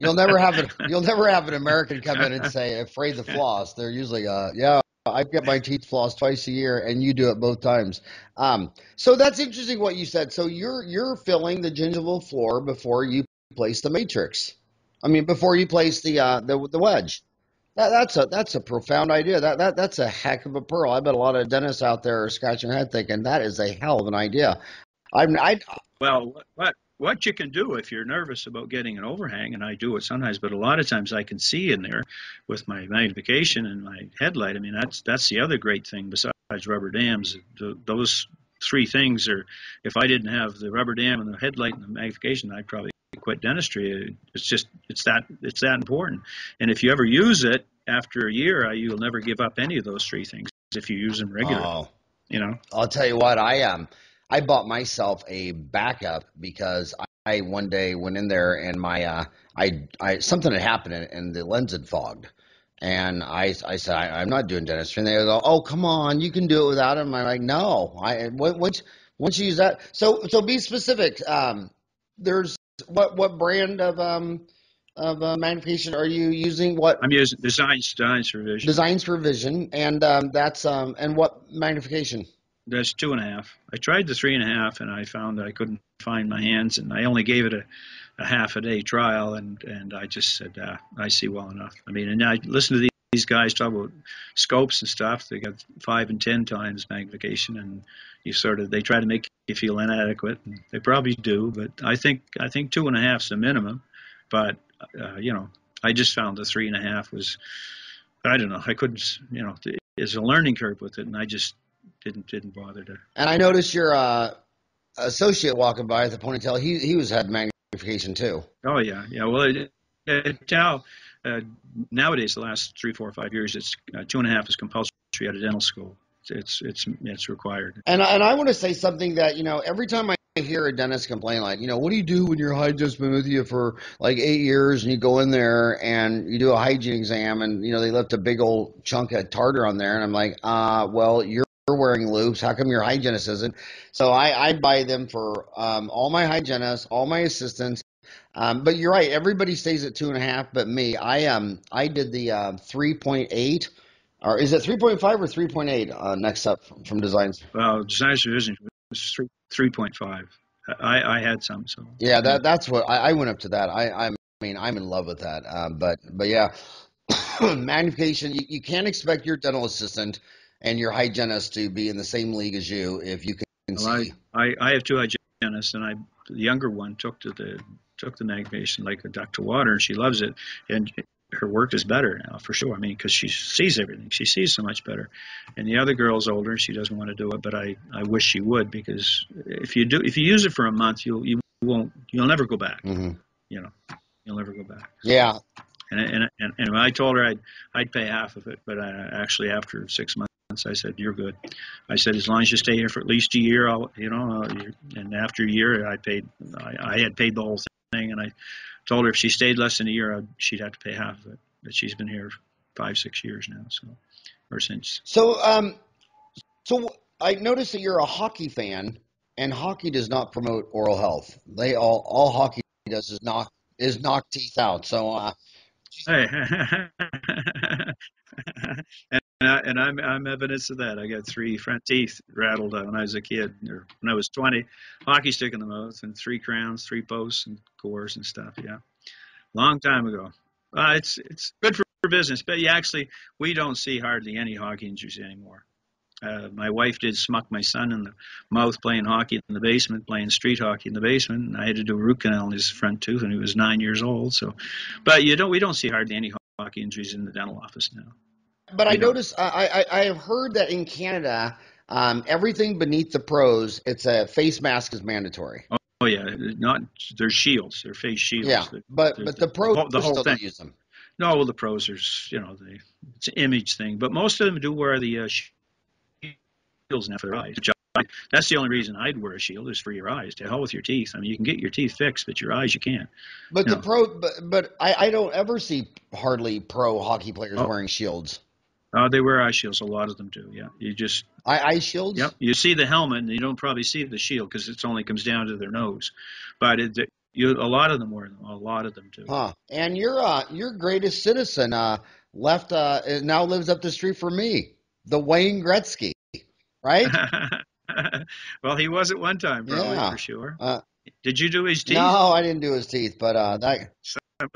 you'll never have an you'll never have an American come in and say afraid to floss. They're usually uh yeah I get my teeth flossed twice a year, and you do it both times. Um, so that's interesting what you said. So you're you're filling the gingival floor before you place the matrix. I mean, before you place the uh, the the wedge. That, that's a that's a profound idea. That that that's a heck of a pearl. I bet a lot of dentists out there are scratching their head thinking that is a hell of an idea. I'm I. Well, what what you can do if you're nervous about getting an overhang, and I do it sometimes, but a lot of times I can see in there with my magnification and my headlight. I mean, that's that's the other great thing besides rubber dams. Those three things are. If I didn't have the rubber dam and the headlight and the magnification, I'd probably quit dentistry. It's just it's that it's that important. And if you ever use it after a year, you'll never give up any of those three things if you use them regularly. Oh, you know. I'll tell you what I am. Um, I bought myself a backup because I one day went in there and my uh, I I something had happened and the lens had fogged. And I, I said, I, am not doing dentistry. And they go, oh, come on, you can do it without him. I'm like, no, I, once, once you use that. So, so be specific. Um, there's what, what brand of, um, of uh, magnification are you using? What I'm using designs, designs for vision. Designs for vision. And, um, that's, um, and what magnification? That's two and a half. I tried the three and a half, and I found that I couldn't find my hands, and I only gave it a, a half a day trial, and and I just said uh, I see well enough. I mean, and I listen to these, these guys talk about scopes and stuff. They got five and ten times magnification, and you sort of they try to make you feel inadequate, and they probably do. But I think I think two and a half is the minimum. But uh, you know, I just found the three and a half was I don't know. I couldn't, you know, there's a learning curve with it, and I just didn't didn't bother to. And I noticed your uh, associate walking by with the ponytail. He he was had magnification too. Oh yeah, yeah. Well, it, it, now uh, nowadays, the last three, four, five years, it's uh, two and a half is compulsory at a dental school. It's it's it's required. And and I want to say something that you know every time I hear a dentist complain like, you know, what do you do when your hygienist has been with you for like eight years and you go in there and you do a hygiene exam and you know they left a big old chunk of tartar on there and I'm like, uh, well, you're wearing loupes. How come your hygienist isn't? So I, I buy them for um, all my hygienists, all my assistants. Um, but you're right. Everybody stays at two and a half, but me. I um I did the uh, three point eight, or is it three point five or three point eight? Uh, next up from, from Designs. Well, Designs for Vision was three three point five. I, I had some so. Yeah, that that's what I, I went up to that. I I mean I'm in love with that. Um, but but yeah, magnification. You, you can't expect your dental assistant and your hygienist to be in the same league as you if you can well, see. I, I have two hygienists, and I the younger one took to the took the magnification like a duck to water, and she loves it. And her work is better now for sure. I mean, because she sees everything, she sees so much better. And the other girl's older; she doesn't want to do it, but I I wish she would because if you do if you use it for a month, you'll you won't you'll never go back. hmm You know, you'll never go back. Yeah. And and and, and I told her I'd I'd pay half of it, but I, actually after six months. I said, "You're good." I said, "As long as you stay here for at least a year, I'll, you know." And after a year, I paid. I, I had paid the whole thing, and I told her if she stayed less than a year, I'd, she'd have to pay half of it. But she's been here five, six years now, so or since. So, um, so I noticed that you're a hockey fan, and hockey does not promote oral health. They all all hockey does is knock is knock teeth out. So, uh, Hey. and I, and I'm I'm evidence of that. I got three front teeth rattled when I was a kid, or when I was 20. Hockey stick in the mouth, and three crowns, three posts, and cores and stuff. Yeah, long time ago. Uh, it's it's good for business, but you actually we don't see hardly any hockey injuries anymore. Uh, my wife did smuck my son in the mouth playing hockey in the basement, playing street hockey in the basement, and I had to do a root canal in his front tooth, and he was nine years old. So, but you don't we don't see hardly any hockey injuries in the dental office now. But I know. noticed I, I I have heard that in Canada, um, everything beneath the pros, it's a face mask is mandatory. Oh yeah, not there's shields, they're face shields. Yeah, They're- but they're- but the pros the whole- the whole thing. use them. No, well, the pros are, you know, they, it's an image thing, but most of them do wear the uh, shields now for their eyes. I- That's the only reason I'd wear a shield is for your eyes. To hell with your teeth. I mean, you can get your teeth fixed, but your eyes you can't. But the pro, but but I, I don't ever see hardly pro hockey players Oh. wearing shields. Uh, they wear eye shields. A lot of them do. Yeah, you just, I eye shields. yep. You see the helmet, and you don't probably see the shield because it only comes down to their nose. But it, you, a lot of them wear them. A lot of them do. Huh. And your uh your greatest citizen uh left uh now lives up the street from me. The Wayne Gretzky. Right? well, he was at one time, probably Yeah. for sure. Uh, Did you do his teeth? no, I didn't do his teeth, but uh that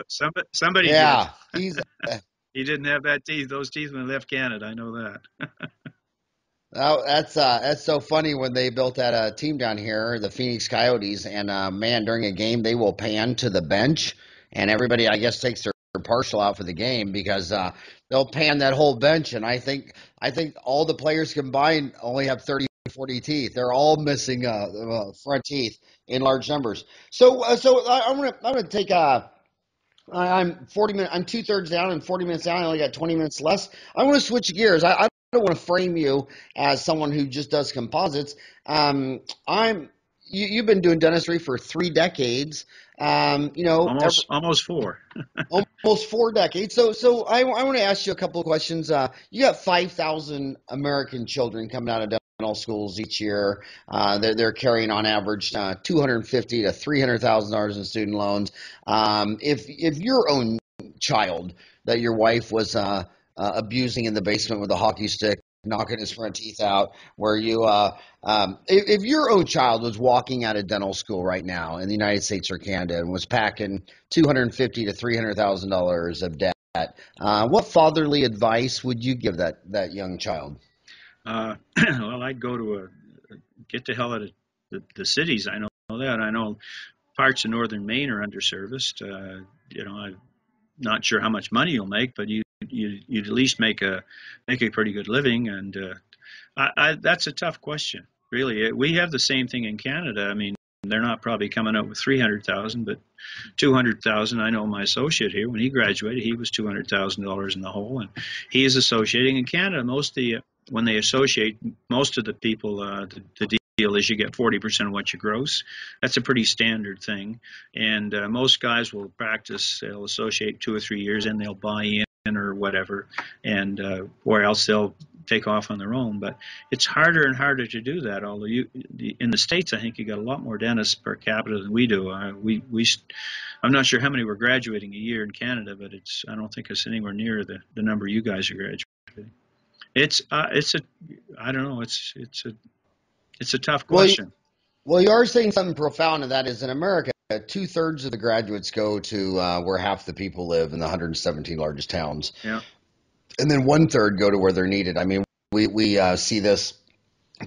Somebody, somebody did. yeah, he's He didn't have that teeth. Those teeth when he left Canada. I know that. Oh, that's uh, that's so funny when they built that uh, team down here, the Phoenix Coyotes, and uh, man, during a game they will pan to the bench, and everybody I guess takes their partial out for the game because uh, they'll pan that whole bench, and I think I think all the players combined only have 30, 40 teeth. They're all missing uh, uh, front teeth in large numbers. So uh, so I, I'm gonna I'm gonna take uh I- I'm 40 minutes. I'm two thirds down and 40 minutes down. I only got 20 minutes less. I want to switch gears. I, I don't want to frame you as someone who just does composites. Um, I'm you, you've been doing dentistry for three decades. Um, you know, Almost, almost four. almost four decades. So, so I, I want to ask you a couple of questions. Uh, you got 5,000 American children coming out of schools each year. Uh, they're, they're carrying on average uh, 250 to 300,000 dollars in student loans. Um, if if your own child that your wife was uh, uh, abusing in the basement with a hockey stick, knocking his front teeth out, where you, uh, um, if, if your own child was walking out of dental school right now in the United States or Canada and was packing 250 to 300 thousand dollars of debt, uh, what fatherly advice would you give that that young child? Uh, well, I'd go to a, get the hell out of the, the cities. I know that. I know parts of northern Maine are underserviced. Uh, you know, I'm not sure how much money you'll make, but you you you'd at least make a make a pretty good living. And uh, I, I, that's a tough question, really. We have the same thing in Canada. I mean, they're not probably coming out with three hundred thousand, but two hundred thousand. I know my associate here when he graduated, he was two hundred thousand dollars in the hole, and he is associating in Canada. Most of the when they associate, most of the people, uh, the, the deal is you get 40% of what you gross. That's a pretty standard thing. And uh, most guys will practice, they'll associate two or three years and they'll buy in or whatever, and uh, or else they'll take off on their own. But it's harder and harder to do that. Although you, in the states, I think you got a lot more dentists per capita than we do. Uh, we we, I'm not sure how many we're graduating a year in Canada, but it's I don't think it's anywhere near the the number you guys are graduating. It's uh, it's a I don't know. It's it's a it's a tough Well, you- question. Well, you are saying something profound, and that is in America, two thirds of the graduates go to uh, where half the people live in the 117 largest towns. Yeah. And then one third go to where they're needed. I mean, we, we uh, see this.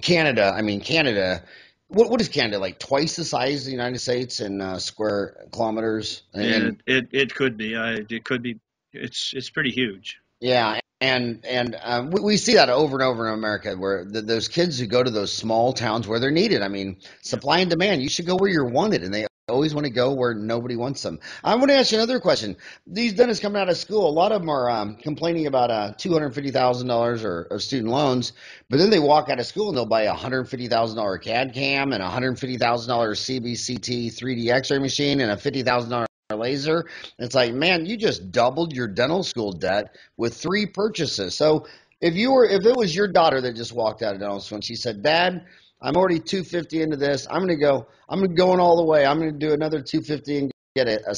Canada, I mean, Canada, what, what is Canada like? Twice the size of the United States in uh, square kilometers? And, it, it it could be. I it could be. it's it's pretty huge. Yeah, and and um, we, we see that over and over in America, where the, those kids who go to those small towns where they're needed. I mean, supply and demand. You should go where you're wanted, and they always want to go where nobody wants them. I want to ask you another question. These dentists coming out of school, a lot of them are um, complaining about uh, two hundred fifty thousand dollars of student loans, but then they walk out of school and they'll buy a hundred fifty thousand dollar CAD cam and a hundred fifty thousand dollar CBCT three D X ray machine and a fifty thousand dollar laser. It's like, man, you just doubled your dental school debt with three purchases. So if you were, if it was your daughter that just walked out of dental school and she said, "Dad, I'm already 250 into this. I'm going to go. I'm going all the way. I'm going to do another 250 and get a, a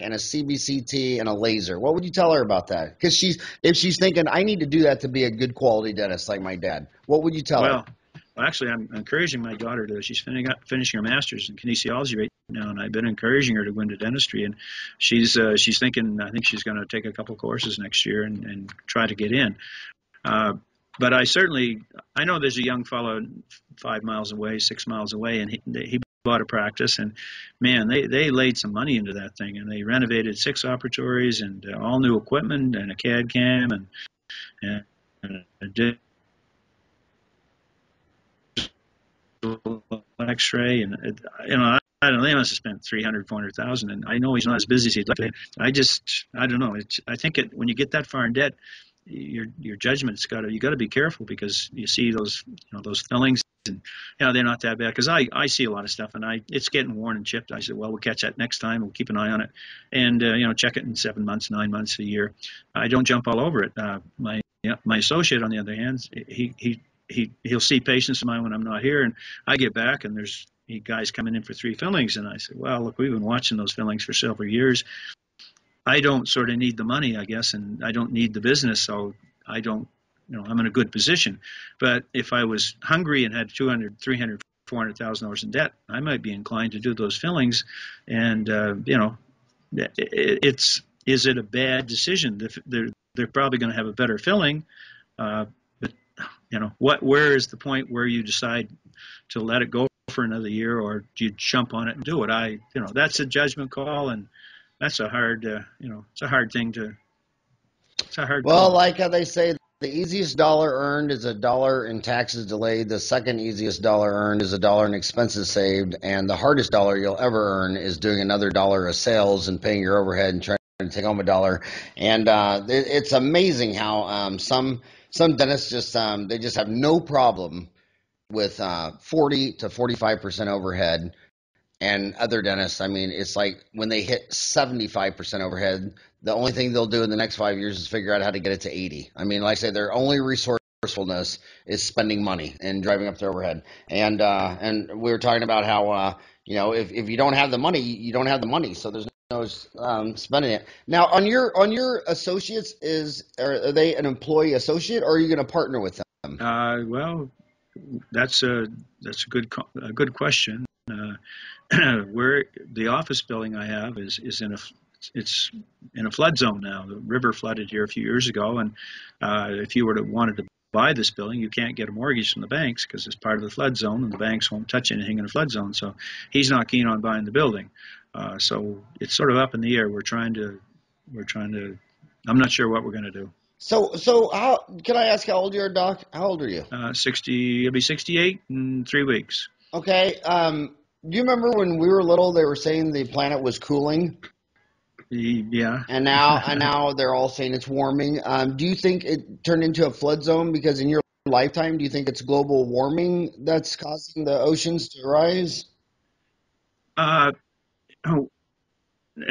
and a CBCT and a laser." What would you tell her about that? Because she's, if she's thinking, I need to do that to be a good quality dentist like my dad. What would you tell well, her? Well, actually, I'm encouraging my daughter to. She's finishing, her master's in kinesiology right now, and I've been encouraging her to go into dentistry. And she's uh, she's thinking. I think she's going to take a couple courses next year and, and try to get in. Uh, but I certainly I know there's a young fellow five miles away, six miles away, and he, he bought a practice, and man, they they laid some money into that thing, and they renovated six operatories and all new equipment and a CAD cam and and, and a X-ray, and you know, I don't know. They must have spent three hundred, four hundred thousand, and I know he's not as busy as he'd like. I just, I don't know. It's, I think it, when you get that far in debt, your your judgment's got to you got to be careful because you see those you know those fillings and you know they're not that bad because I I see a lot of stuff and I it's getting worn and chipped. I said well we'll catch that next time. We'll keep an eye on it and uh, you know check it in seven months, nine months, a year. I don't jump all over it. Uh, my yeah, my associate on the other hand, he he he he'll see patients of mine when I'm not here, and I get back and there's guys coming in for three fillings, and I said, well, look, we've been watching those fillings for several years. I don't sort of need the money, I guess, and I don't need the business, so I don't, you know, I'm in a good position. But if I was hungry and had 200, 300, 400,000 dollars in debt, I might be inclined to do those fillings, and uh, you know, it's is it a bad decision? They're they're probably going to have a better filling, uh, you know what where is the point where you decide to let it go for another year or do you jump on it and do it i you know that's a judgment call and that's a hard uh, you know it's a hard thing to it's a hard well call. like how they say the easiest dollar earned is a dollar in taxes delayed. The second easiest dollar earned is a dollar in expenses saved. And the hardest dollar you'll ever earn is doing another dollar of sales and paying your overhead and trying to take home a dollar. And uh, it, it's amazing how um, some some dentists just um, they just have no problem with uh, 40 to 45 percent overhead. And other dentists i mean it's like when they hit 75% overhead the only thing they'll do in the next five years is figure out how to get it to 80 i mean like i say their only resourcefulness is spending money and driving up their overhead. And uh, and we were talking about how uh, you know if, if you don't have the money you don't have the money. So there's knows um, spending it. Now, on your on your associates, is are, they an employee associate, or are you going to partner with them? Uh, well, that's a that's a good a good question. Uh, where the office building I have is is in a it's in a flood zone now. The river flooded here a few years ago, and uh, if you were to wanted to buy this building, you can't get a mortgage from the banks because it's part of the flood zone, and the banks won't touch anything in a flood zone. So he's not keen on buying the building. Uh, so it's sort of up in the air. We're trying to, we're trying to. I'm not sure what we're going to do. So, so how can I ask how old you are, Doc? How old are you? Uh, Sixty. I'll be sixty-eight in three weeks. Okay. Um, do you remember when we were little? They were saying the planet was cooling. Yeah. And now, and now they're all saying it's warming. Um, do you think it turned into a flood zone because in your lifetime, do you think it's global warming that's causing the oceans to rise? Uh, Oh,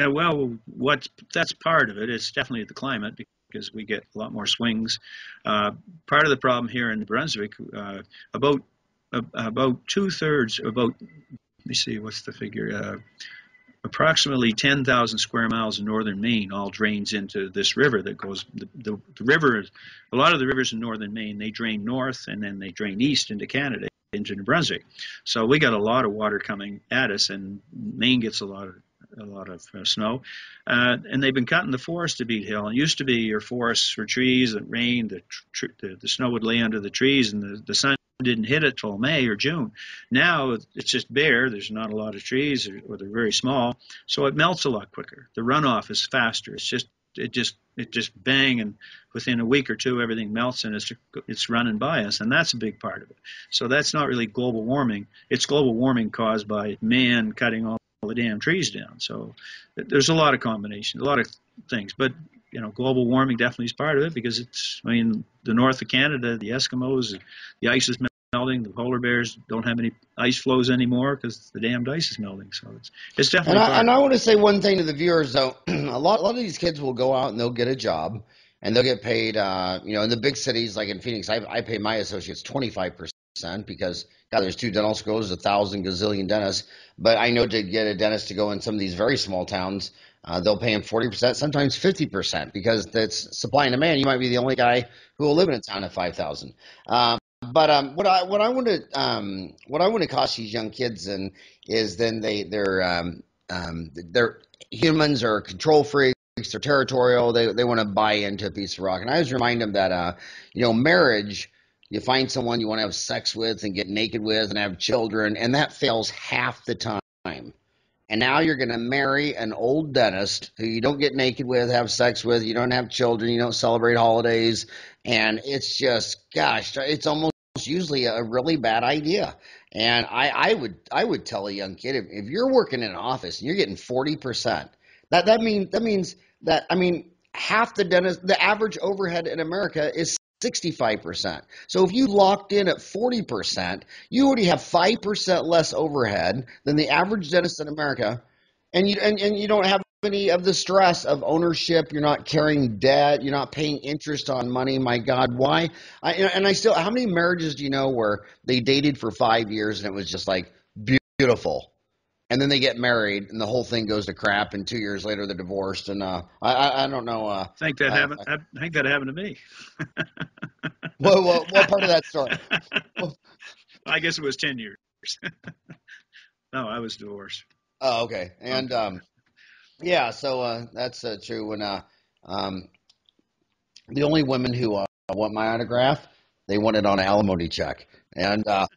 well, what that's part of it. It's definitely the climate because we get a lot more swings. Uh, part of the problem here in New Brunswick, uh, about uh, about two thirds, about let me see, what's the figure? Uh, approximately 10,000 square miles of northern Maine all drains into this river that goes. The, the, the river, a lot of the rivers in northern Maine, they drain north and then they drain east into Canada into New Brunswick. So we got a lot of water coming at us, and Maine gets a lot of a lot of uh, snow. Uh, and they've been cutting the forest to beat hill. It used to be your forests were trees that rained, the, tr- the, the snow would lay under the trees, and the, the sun didn't hit it till May or June. Now it's just bare. There's not a lot of trees, or, or they're very small, so it melts a lot quicker. The runoff is faster. It's just it just it just bang and within a week or two everything melts and it's it's running by us and that's a big part of it. So that's not really global warming. It's global warming caused by man cutting all the damn trees down. So there's a lot of combinations a lot of things but you know global warming definitely is part of it because it's i mean the north of canada the eskimos the ice is melting the polar bears don't have any ice floes anymore because the damned ice is melting so it's it's definitely and I, and I want to say one thing to the viewers though a lot a lot of these kids will go out and they'll get a job and they'll get paid. Uh, you know, in the big cities like in Phoenix, I, I pay my associates twenty five percent because God, there's two dental schools, a thousand gazillion dentists. But I know to get a dentist to go in some of these very small towns, uh, they'll pay him forty percent, sometimes fifty percent, because that's supply and demand. You might be the only guy who will live in a town at five thousand. Um, but um, what I what I want to um, what I want to cost these young kids and is then they they're um, um, they're humans are control freaks they're territorial. They they want to buy into a piece of rock. And I always remind them that uh, you know, marriage. You find someone you want to have sex with and get naked with and have children, and that fails half the time. And now you're going to marry an old dentist who you don't get naked with, have sex with, you don't have children, you don't celebrate holidays, and it's just, gosh, it's almost usually a really bad idea. And I, I would I would tell a young kid if, if you're working in an office and you're getting forty percent, that that means that means that I mean half the dentist the average overhead in America is 65%. So if you locked in at 40%, you already have 5% less overhead than the average dentist in America. And you and, and you don't have any of the stress of ownership. You're not carrying debt. You're not paying interest on money. My God, why? I, and I still, how many marriages do you know where they dated for five years and it was just like beautiful? and then they get married, and the whole thing goes to crap. And two years later, they're divorced. And uh, I, I, I don't know. Uh, I think that happened. I, I think that happened to me. what, what, what part of that story? Well, I guess it was ten years. no, I was divorced. Oh, okay. And um, yeah, so uh, that's uh, true. When uh, um, the only women who uh, want my autograph, they want it on an alimony check. And uh,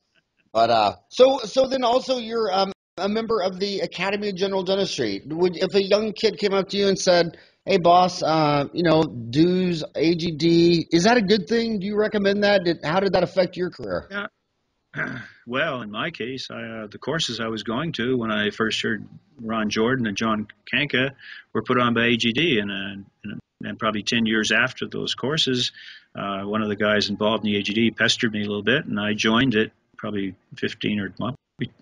but uh, so so then also you're um, a member of the Academy of General Dentistry. Would if a young kid came up to you and said, "Hey, boss, uh, you know, DEWS AGD, is that a good thing? Do you recommend that? Did, how did that affect your career?" Yeah. Well, in my case, I, uh, the courses I was going to when I first heard Ron Jordan and John Kanca were put on by AGD, and, uh, and, probably 10 years after those courses, uh, one of the guys involved in the AGD pestered me a little bit, and I joined it probably 15 or well,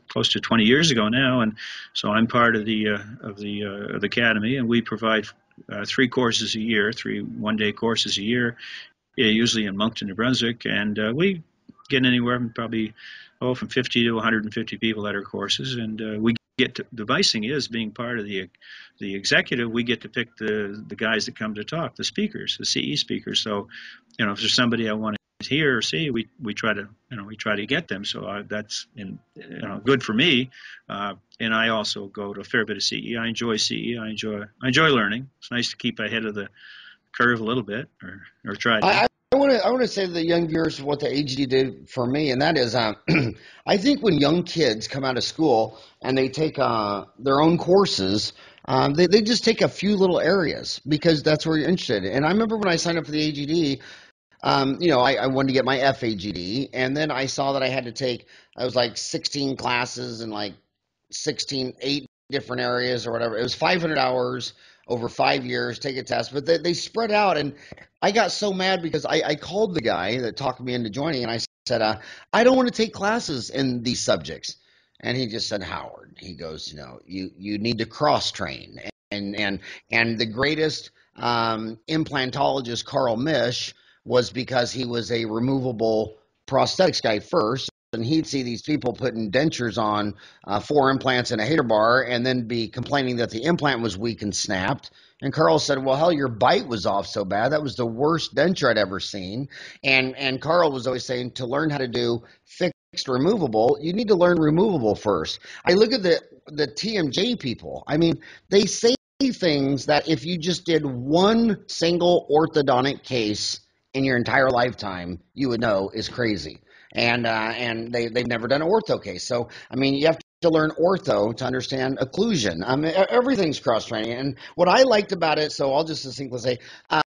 close to 20 years ago now, and so I'm part of the uh, of the uh, of the academy, and we provide three courses a year, three one-day courses a year, usually in Moncton, New Brunswick, and we get anywhere from probably oh from 50 to 150 people at our courses, and uh, we get to, the nice is being part of the the executive, we get to pick the the guys that come to talk, the speakers, the CE speakers. So, you know, if there's somebody I want here or see, we we try to you know we try to get them. So uh, that's in, you know good for me. Uh, and I also go to a fair bit of CE. I enjoy CE. I enjoy I enjoy learning. It's nice to keep ahead of the curve a little bit, or or try. To. I, I want to I want to say to the young viewers what the AGD did for me, and that is, um, I think when young kids come out of school and they take uh, their own courses. Um, they, they just take a few little areas because that's where you're interested. And I remember when I signed up for the AGD, um, you know, I, I, wanted to get my FAGD, and then I saw that I had to take, I was like 16 classes and like 16, eight different areas or whatever. It was 500 hours over five years, take a test, but they, they spread out. And I got so mad because I, I called the guy that talked me into joining, and I said, uh, I don't want to take classes in these subjects. And he just said, Howard, he goes, you know, you, you need to cross train. And, and, and the greatest um, implantologist, Carl Misch, was because he was a removable prosthetics guy first and he'd see these people putting dentures on uh, four implants in a Hader bar and then be complaining that the implant was weak and snapped. And Carl said, "Well, hell, your bite was off so bad. That was the worst denture I'd ever seen." And and Carl was always saying to learn how to do fixed removable, you need to learn removable first. I look at the the TMJ people. I mean, they say things that if you just did one single orthodontic case in your entire lifetime, you would know is crazy. And uh, and they they've never done an ortho case. So I mean, you have to learn ortho to understand occlusion. I mean, everything's cross training. And what I liked about it, so I'll just succinctly say,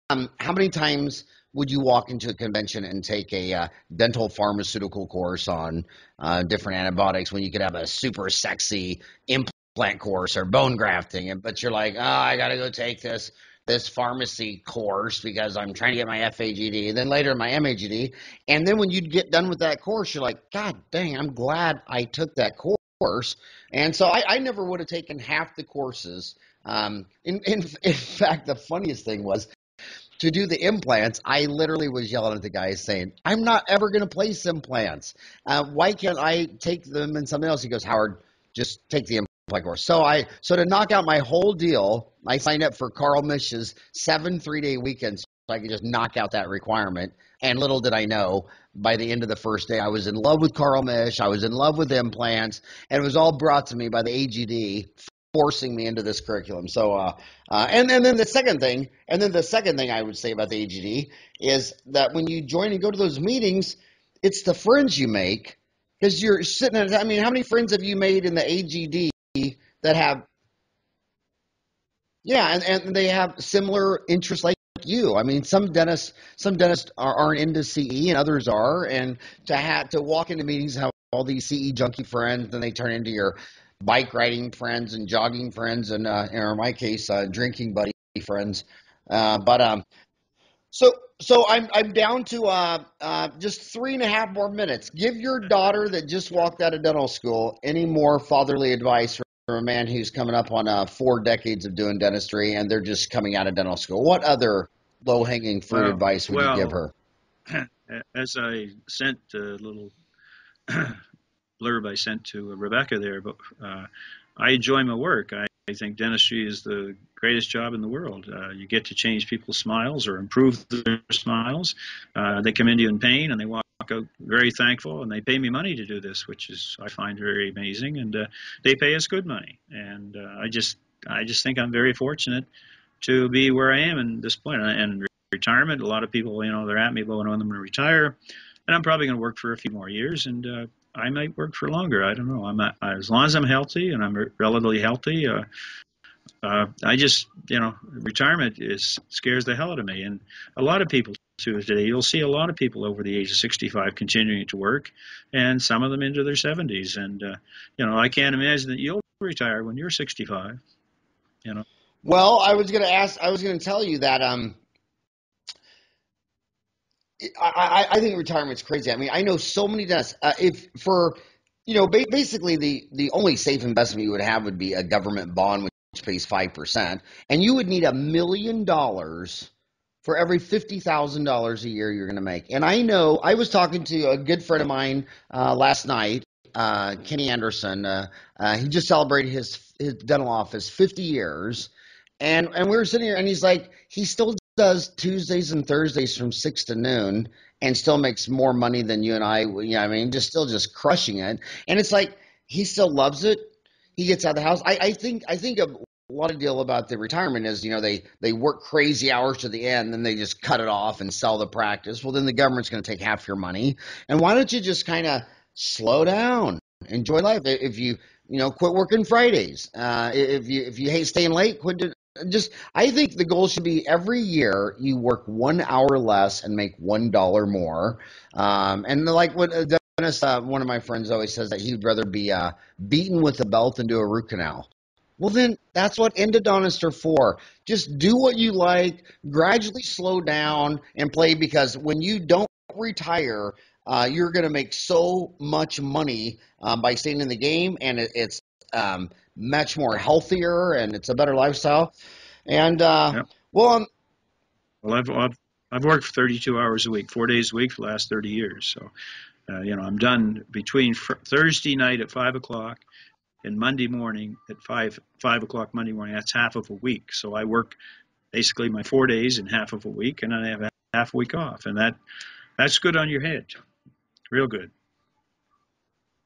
um, how many times would you walk into a convention and take a uh, dental pharmaceutical course on uh, different antibiotics when you could have a super sexy implant course or bone grafting? But you're like, oh, I got to go take this this pharmacy course because I'm trying to get my FAGD, and then later my MAGD. And then when you'd get done with that course, you're like, God dang, I'm glad I took that course. And so I, I never would have taken half the courses. Um, in, in, in fact, the funniest thing was to do the implants, I literally was yelling at the guy saying, I'm not ever going to place implants. Uh, why can't I take them in something else? He goes, Howard, just take the So I, so to knock out my whole deal, I signed up for Carl Misch's seven three day weekends so I could just knock out that requirement. And little did I know, by the end of the first day, I was in love with Carl Misch. I was in love with implants, and it was all brought to me by the AGD forcing me into this curriculum. So, uh, uh, and, and then the second thing, and then the second thing I would say about the AGD is that when you join and go to those meetings, it's the friends you make because you're sitting at. I mean, how many friends have you made in the AGD that have? Yeah, and, and they have similar interests like you. I mean, some dentists, some dentists are, aren't into CE, and others are. And to have to walk into meetings, have all these CE junkie friends, then they turn into your bike riding friends and jogging friends, and uh, in my case, uh, drinking buddy friends. Uh, but um, so so I'm I'm down to uh, uh, just three and a half more minutes. Give your daughter that just walked out of dental school any more fatherly advice from a man who's coming up on uh, four decades of doing dentistry, and they're just coming out of dental school. What other low hanging fruit well, advice would well, you give her? As I sent a little blurb I sent to Rebecca there, but uh, I enjoy my work. I, I, think dentistry is the greatest job in the world. Uh, you get to change people's smiles or improve their smiles. Uh, they come into you in pain and they walk out very thankful, and they pay me money to do this, which is I find very amazing. And uh, they pay us good money, and uh, I just I just think I'm very fortunate to be where I am in this point. And retirement, a lot of people, you know, they're at me about when I'm going to retire, and I'm probably going to work for a few more years, and uh, I might work for longer. I don't know. I'm not, as long as I'm healthy and I'm relatively healthy. Uh, uh, I just, you know, retirement is scares the hell out of me, and a lot of people too today. You'll see a lot of people over the age of 65 continuing to work, and some of them into their 70s. And uh, you know, I can't imagine that you'll retire when you're 65. You know. Well, I was going to ask. I was going to tell you that um, I, I think retirement's crazy. I mean, I know so many deaths. Uh, if for you know, ba- basically the the only safe investment you would have would be a government bond, which pays five percent, and you would need a million dollars for every fifty thousand dollars a year you're going to make. And I know I was talking to a good friend of mine uh, last night, uh, Kenny Anderson. Uh, uh, he just celebrated his his dental office fifty years, and and we were sitting here, and he's like, he still does Tuesdays and Thursdays from six to noon and still makes more money than you and I. You know, I mean, just still just crushing it. And it's like he still loves it. He gets out of the house. I, I think I think a lot of deal about the retirement is you know they they work crazy hours to the end, then they just cut it off and sell the practice. Well, then the government's going to take half your money. And why don't you just kind of slow down, enjoy life? If you you know quit working Fridays, uh, if you if you hate staying late, quit just I think the goal should be every year you work one hour less and make one dollar more. Um, and like what uh, Dennis, uh, one of my friends always says that he'd rather be uh, beaten with a belt than do a root canal. Well, then that's what endodontists are for. Just do what you like, gradually slow down and play because when you don't retire, uh, you're going to make so much money um, by staying in the game, and it, it's um, much more healthier and it's a better lifestyle. And uh, yep. well, um, well, I've, I've I've worked 32 hours a week, four days a week for the last 30 years. So, uh, you know, I'm done between fr- Thursday night at five o'clock and Monday morning at five five o'clock Monday morning. That's half of a week. So I work basically my four days in half of a week, and then I have a half a week off, and that that's good on your head, real good.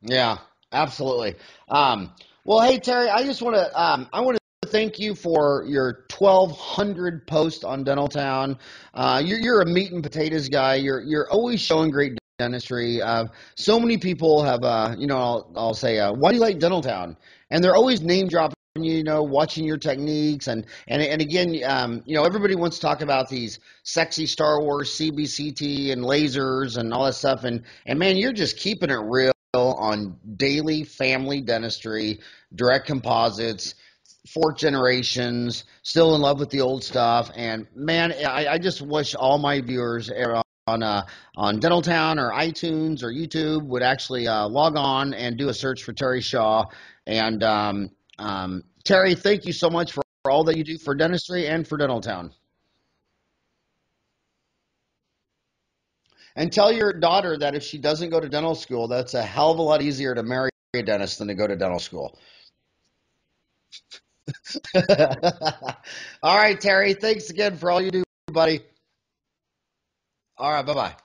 Yeah, absolutely. Um, well, hey Terry, I just want to um, I want to thank you for your 1,200 posts on Dental Town. Uh, you're, you're a meat and potatoes guy. You're you're always showing great dentistry. Uh, so many people have, uh, you know, I'll, I'll say, uh, "Why do you like Dentaltown?" And they're always name dropping you know, watching your techniques and and and again, um, you know, everybody wants to talk about these sexy Star Wars CBCT and lasers and all that stuff, and and man, you're just keeping it real on daily family dentistry, direct composites, fourth generations, still in love with the old stuff, and man, I, I just wish all my viewers on uh, on Dentaltown or iTunes or YouTube would actually uh, log on and do a search for Terry Shaw and um, um, Terry, thank you so much for all that you do for dentistry and for Dentaltown. And tell your daughter that if she doesn't go to dental school, that's a hell of a lot easier to marry a dentist than to go to dental school. all right, Terry, thanks again for all you do, buddy. All right, bye bye.